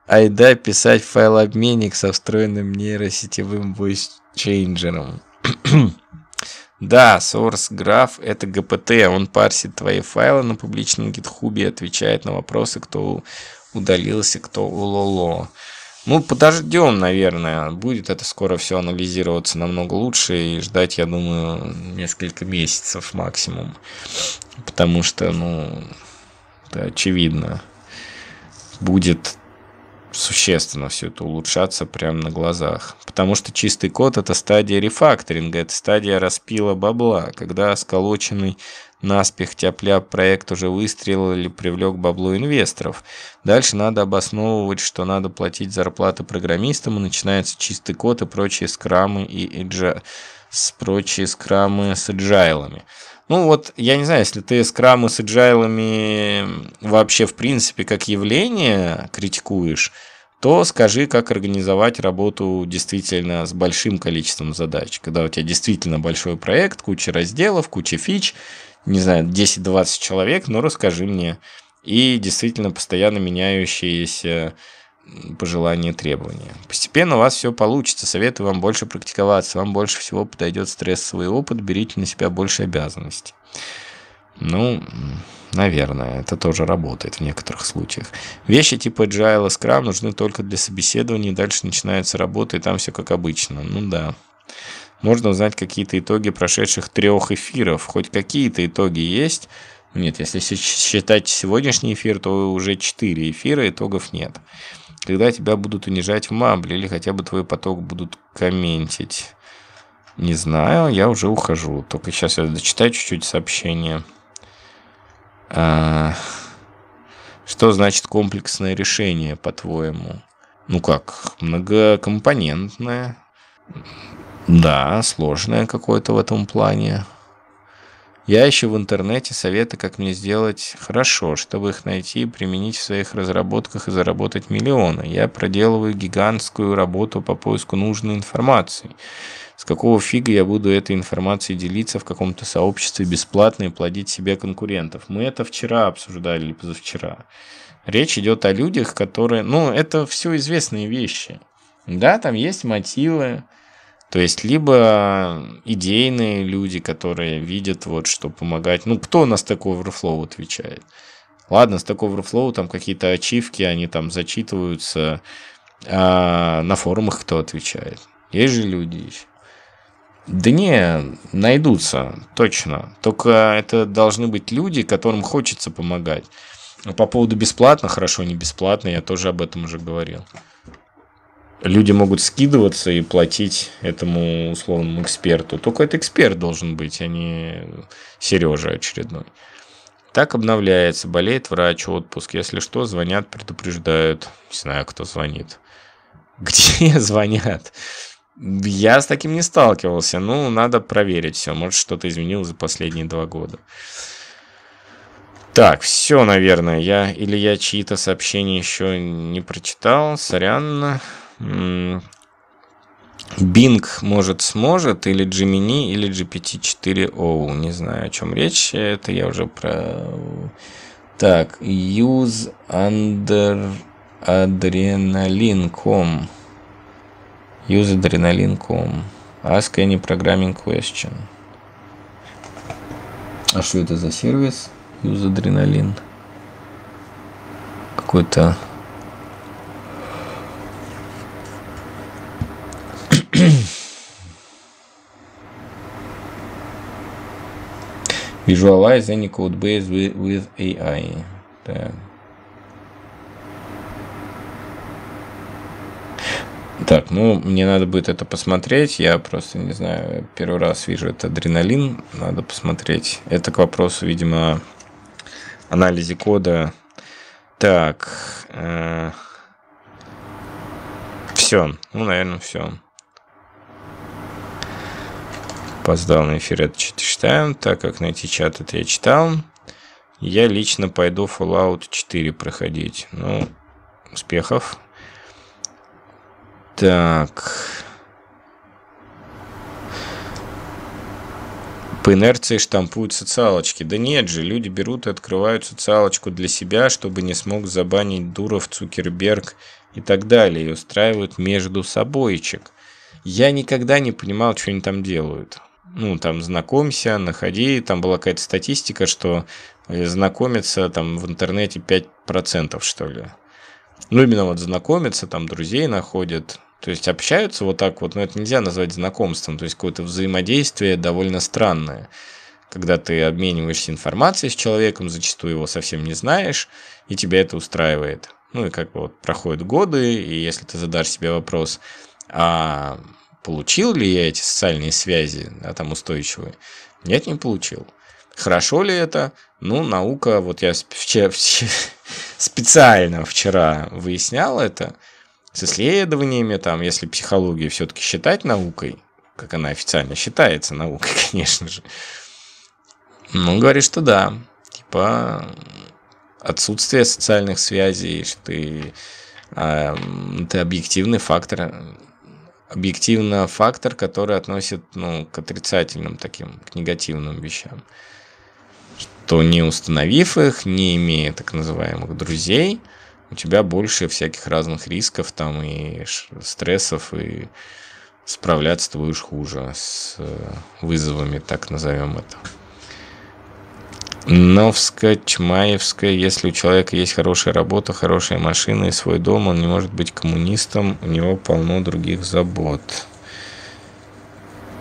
Айда писать файлообменник со встроенным нейросетевым voice чейнджером. да, source graph это GPT, он парсит твои файлы на публичном гитхубе, отвечает на вопросы, кто удалился, кто улоло. Ну, подождем, наверное. Будет это скоро все анализироваться намного лучше и ждать, я думаю, несколько месяцев максимум. Потому что, ну, это очевидно. Будет существенно все это улучшаться прямо на глазах. Потому что чистый код это стадия рефакторинга, это стадия распила бабла, когда сколоченный наспех тяпля проект уже выстрелил или привлек бабло инвесторов. Дальше надо обосновывать, что надо платить зарплаты программистам, и начинается чистый код и прочие скрамы и эджа... с прочие скрамы с эджайлами. Ну вот, я не знаю, если ты скрамы с agile вообще в принципе как явление критикуешь, то скажи, как организовать работу действительно с большим количеством задач. Когда у тебя действительно большой проект, куча разделов, куча фич, не знаю, 10-20 человек, но расскажи мне. И действительно постоянно меняющиеся пожелания, требования. Постепенно у вас все получится. Советую вам больше практиковаться. Вам больше всего подойдет стрессовый опыт. Берите на себя больше обязанностей. Ну, наверное, это тоже работает в некоторых случаях. Вещи типа Agile и Scrum нужны только для собеседования. Дальше начинается работа, и там все как обычно. Ну да. Можно узнать какие-то итоги прошедших трех эфиров. Хоть какие-то итоги есть. Нет, если считать сегодняшний эфир, то уже четыре эфира, итогов нет когда тебя будут унижать в Мамбле или хотя бы твой поток будут комментить. Не знаю, я уже ухожу. Только сейчас я дочитаю чуть-чуть сообщение. А, что значит комплексное решение, по-твоему? Ну как, многокомпонентное. Да, сложное какое-то в этом плане. Я ищу в интернете советы, как мне сделать хорошо, чтобы их найти и применить в своих разработках и заработать миллионы. Я проделываю гигантскую работу по поиску нужной информации. С какого фига я буду этой информацией делиться в каком-то сообществе бесплатно и плодить себе конкурентов? Мы это вчера обсуждали или позавчера. Речь идет о людях, которые... Ну, это все известные вещи. Да, там есть мотивы, то есть, либо идейные люди, которые видят, вот, что помогать. Ну, кто на Stack Overflow отвечает? Ладно, Stack Overflow, там какие-то ачивки, они там зачитываются. А на форумах кто отвечает? Есть же люди еще. Да не, найдутся, точно. Только это должны быть люди, которым хочется помогать. по поводу бесплатно, хорошо, не бесплатно, я тоже об этом уже говорил люди могут скидываться и платить этому условному эксперту. Только это эксперт должен быть, а не Сережа очередной. Так обновляется, болеет врач, отпуск. Если что, звонят, предупреждают. Не знаю, кто звонит. Где звонят? Я с таким не сталкивался. Ну, надо проверить все. Может, что-то изменилось за последние два года. Так, все, наверное. Я или я чьи-то сообщения еще не прочитал. Сорян. Bing может сможет, или Gemini, или GPT-4o. Не знаю, о чем речь. Это я уже про... Так, use under adrenaline.com Use adrenaline.com Ask any programming question. А что это за сервис? Use adrenaline. Какой-то Visualize any code base with, with AI. Так. Так, ну, мне надо будет это посмотреть. Я просто не знаю, первый раз вижу это адреналин. Надо посмотреть. Это к вопросу, видимо, анализе кода. Так. Э, все. Ну, наверное, все. Опоздал на эфир, это читаем. Так как найти чат, это я читал. Я лично пойду Fallout 4 проходить. Ну, успехов. Так. По инерции штампуют социалочки. Да нет же, люди берут и открывают социалочку для себя, чтобы не смог забанить Дуров, Цукерберг и так далее. И устраивают между собойчик. Я никогда не понимал, что они там делают. Ну, там, знакомься, находи. Там была какая-то статистика, что э, знакомиться там в интернете 5%, что ли. Ну, именно вот знакомиться, там, друзей находят. То есть общаются вот так вот, но это нельзя назвать знакомством. То есть какое-то взаимодействие довольно странное. Когда ты обмениваешься информацией с человеком, зачастую его совсем не знаешь, и тебя это устраивает. Ну и как бы вот проходят годы, и если ты задашь себе вопрос, а получил ли я эти социальные связи, да, там устойчивые? Нет, не получил. Хорошо ли это? Ну, наука, вот я вчера, специально вчера выяснял это, с исследованиями, там, если психологию все-таки считать наукой, как она официально считается наукой, конечно же, ну, говорит, что да. Типа, отсутствие социальных связей, что ты, э, ты объективный фактор, объективно фактор, который относит ну, к отрицательным таким, к негативным вещам. Что не установив их, не имея так называемых друзей, у тебя больше всяких разных рисков там и стрессов, и справляться ты будешь хуже с э, вызовами, так назовем это. Новская, Чмаевская. Если у человека есть хорошая работа, хорошая машина и свой дом, он не может быть коммунистом, у него полно других забот.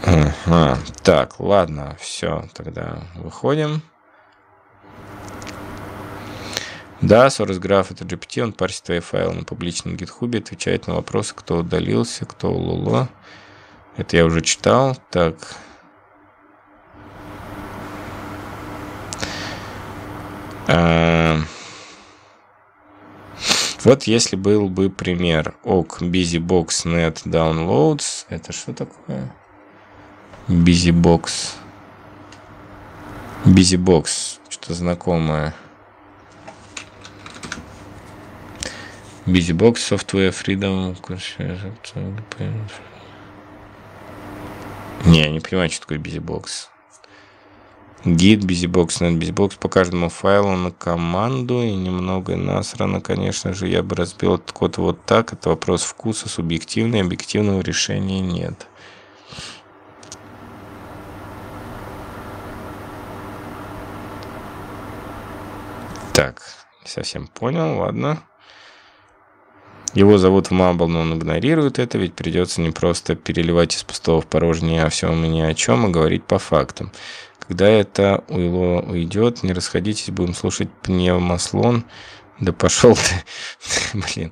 Ага. Так, ладно, все, тогда выходим. Да, Graph это GPT, он парсит твои файлы на публичном гитхубе, отвечает на вопросы, кто удалился, кто луло. Это я уже читал. Так, вот если был бы пример ок BusyBox.net Downloads. Это что такое? BusyBox. BusyBox. Что-то знакомое. BusyBox Software Freedom. Не, я не понимаю, что такое BusyBox. Гид, BusyBox, нет BusyBox по каждому файлу на команду и немного насрано, конечно же, я бы разбил этот код вот так. Это вопрос вкуса, субъективный, объективного решения нет. Так, не совсем понял, ладно. Его зовут в Mumble, но он игнорирует это, ведь придется не просто переливать из пустого в порожнее о всем и ни о чем, а говорить по фактам. Когда это уйло уйдет, не расходитесь, будем слушать пневмослон. Да пошел ты. Блин.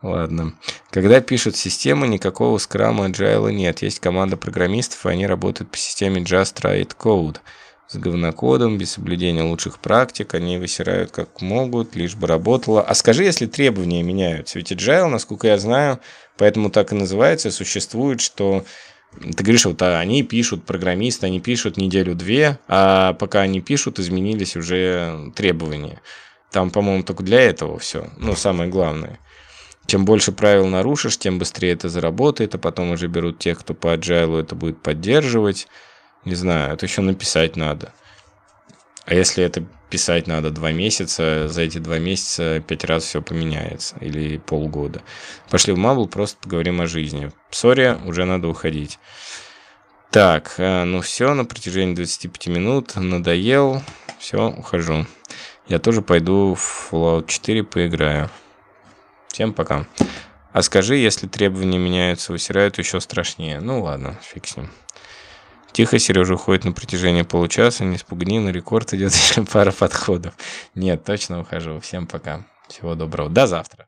Ладно. Когда пишут системы, никакого скрама agile нет. Есть команда программистов, и они работают по системе Just Write Code. С говнокодом, без соблюдения лучших практик, они высирают как могут, лишь бы работало. А скажи, если требования меняются. Ведь agile, насколько я знаю, поэтому так и называется, существует, что ты говоришь, вот а они пишут, программисты, они пишут неделю-две, а пока они пишут, изменились уже требования. Там, по-моему, только для этого все. Ну, самое главное. Чем больше правил нарушишь, тем быстрее это заработает, а потом уже берут тех, кто по agile это будет поддерживать. Не знаю, это еще написать надо. А если это писать надо два месяца, за эти два месяца пять раз все поменяется, или полгода. Пошли в Mumble, просто поговорим о жизни. Sorry, уже надо уходить. Так, э, ну все, на протяжении 25 минут надоел, все, ухожу. Я тоже пойду в Fallout 4 поиграю. Всем пока. А скажи, если требования меняются, высирают еще страшнее. Ну ладно, фиг с ним. Тихо, Сережа уходит на протяжении получаса. Не спугни, на рекорд идет еще пара подходов. Нет, точно ухожу. Всем пока. Всего доброго. До завтра.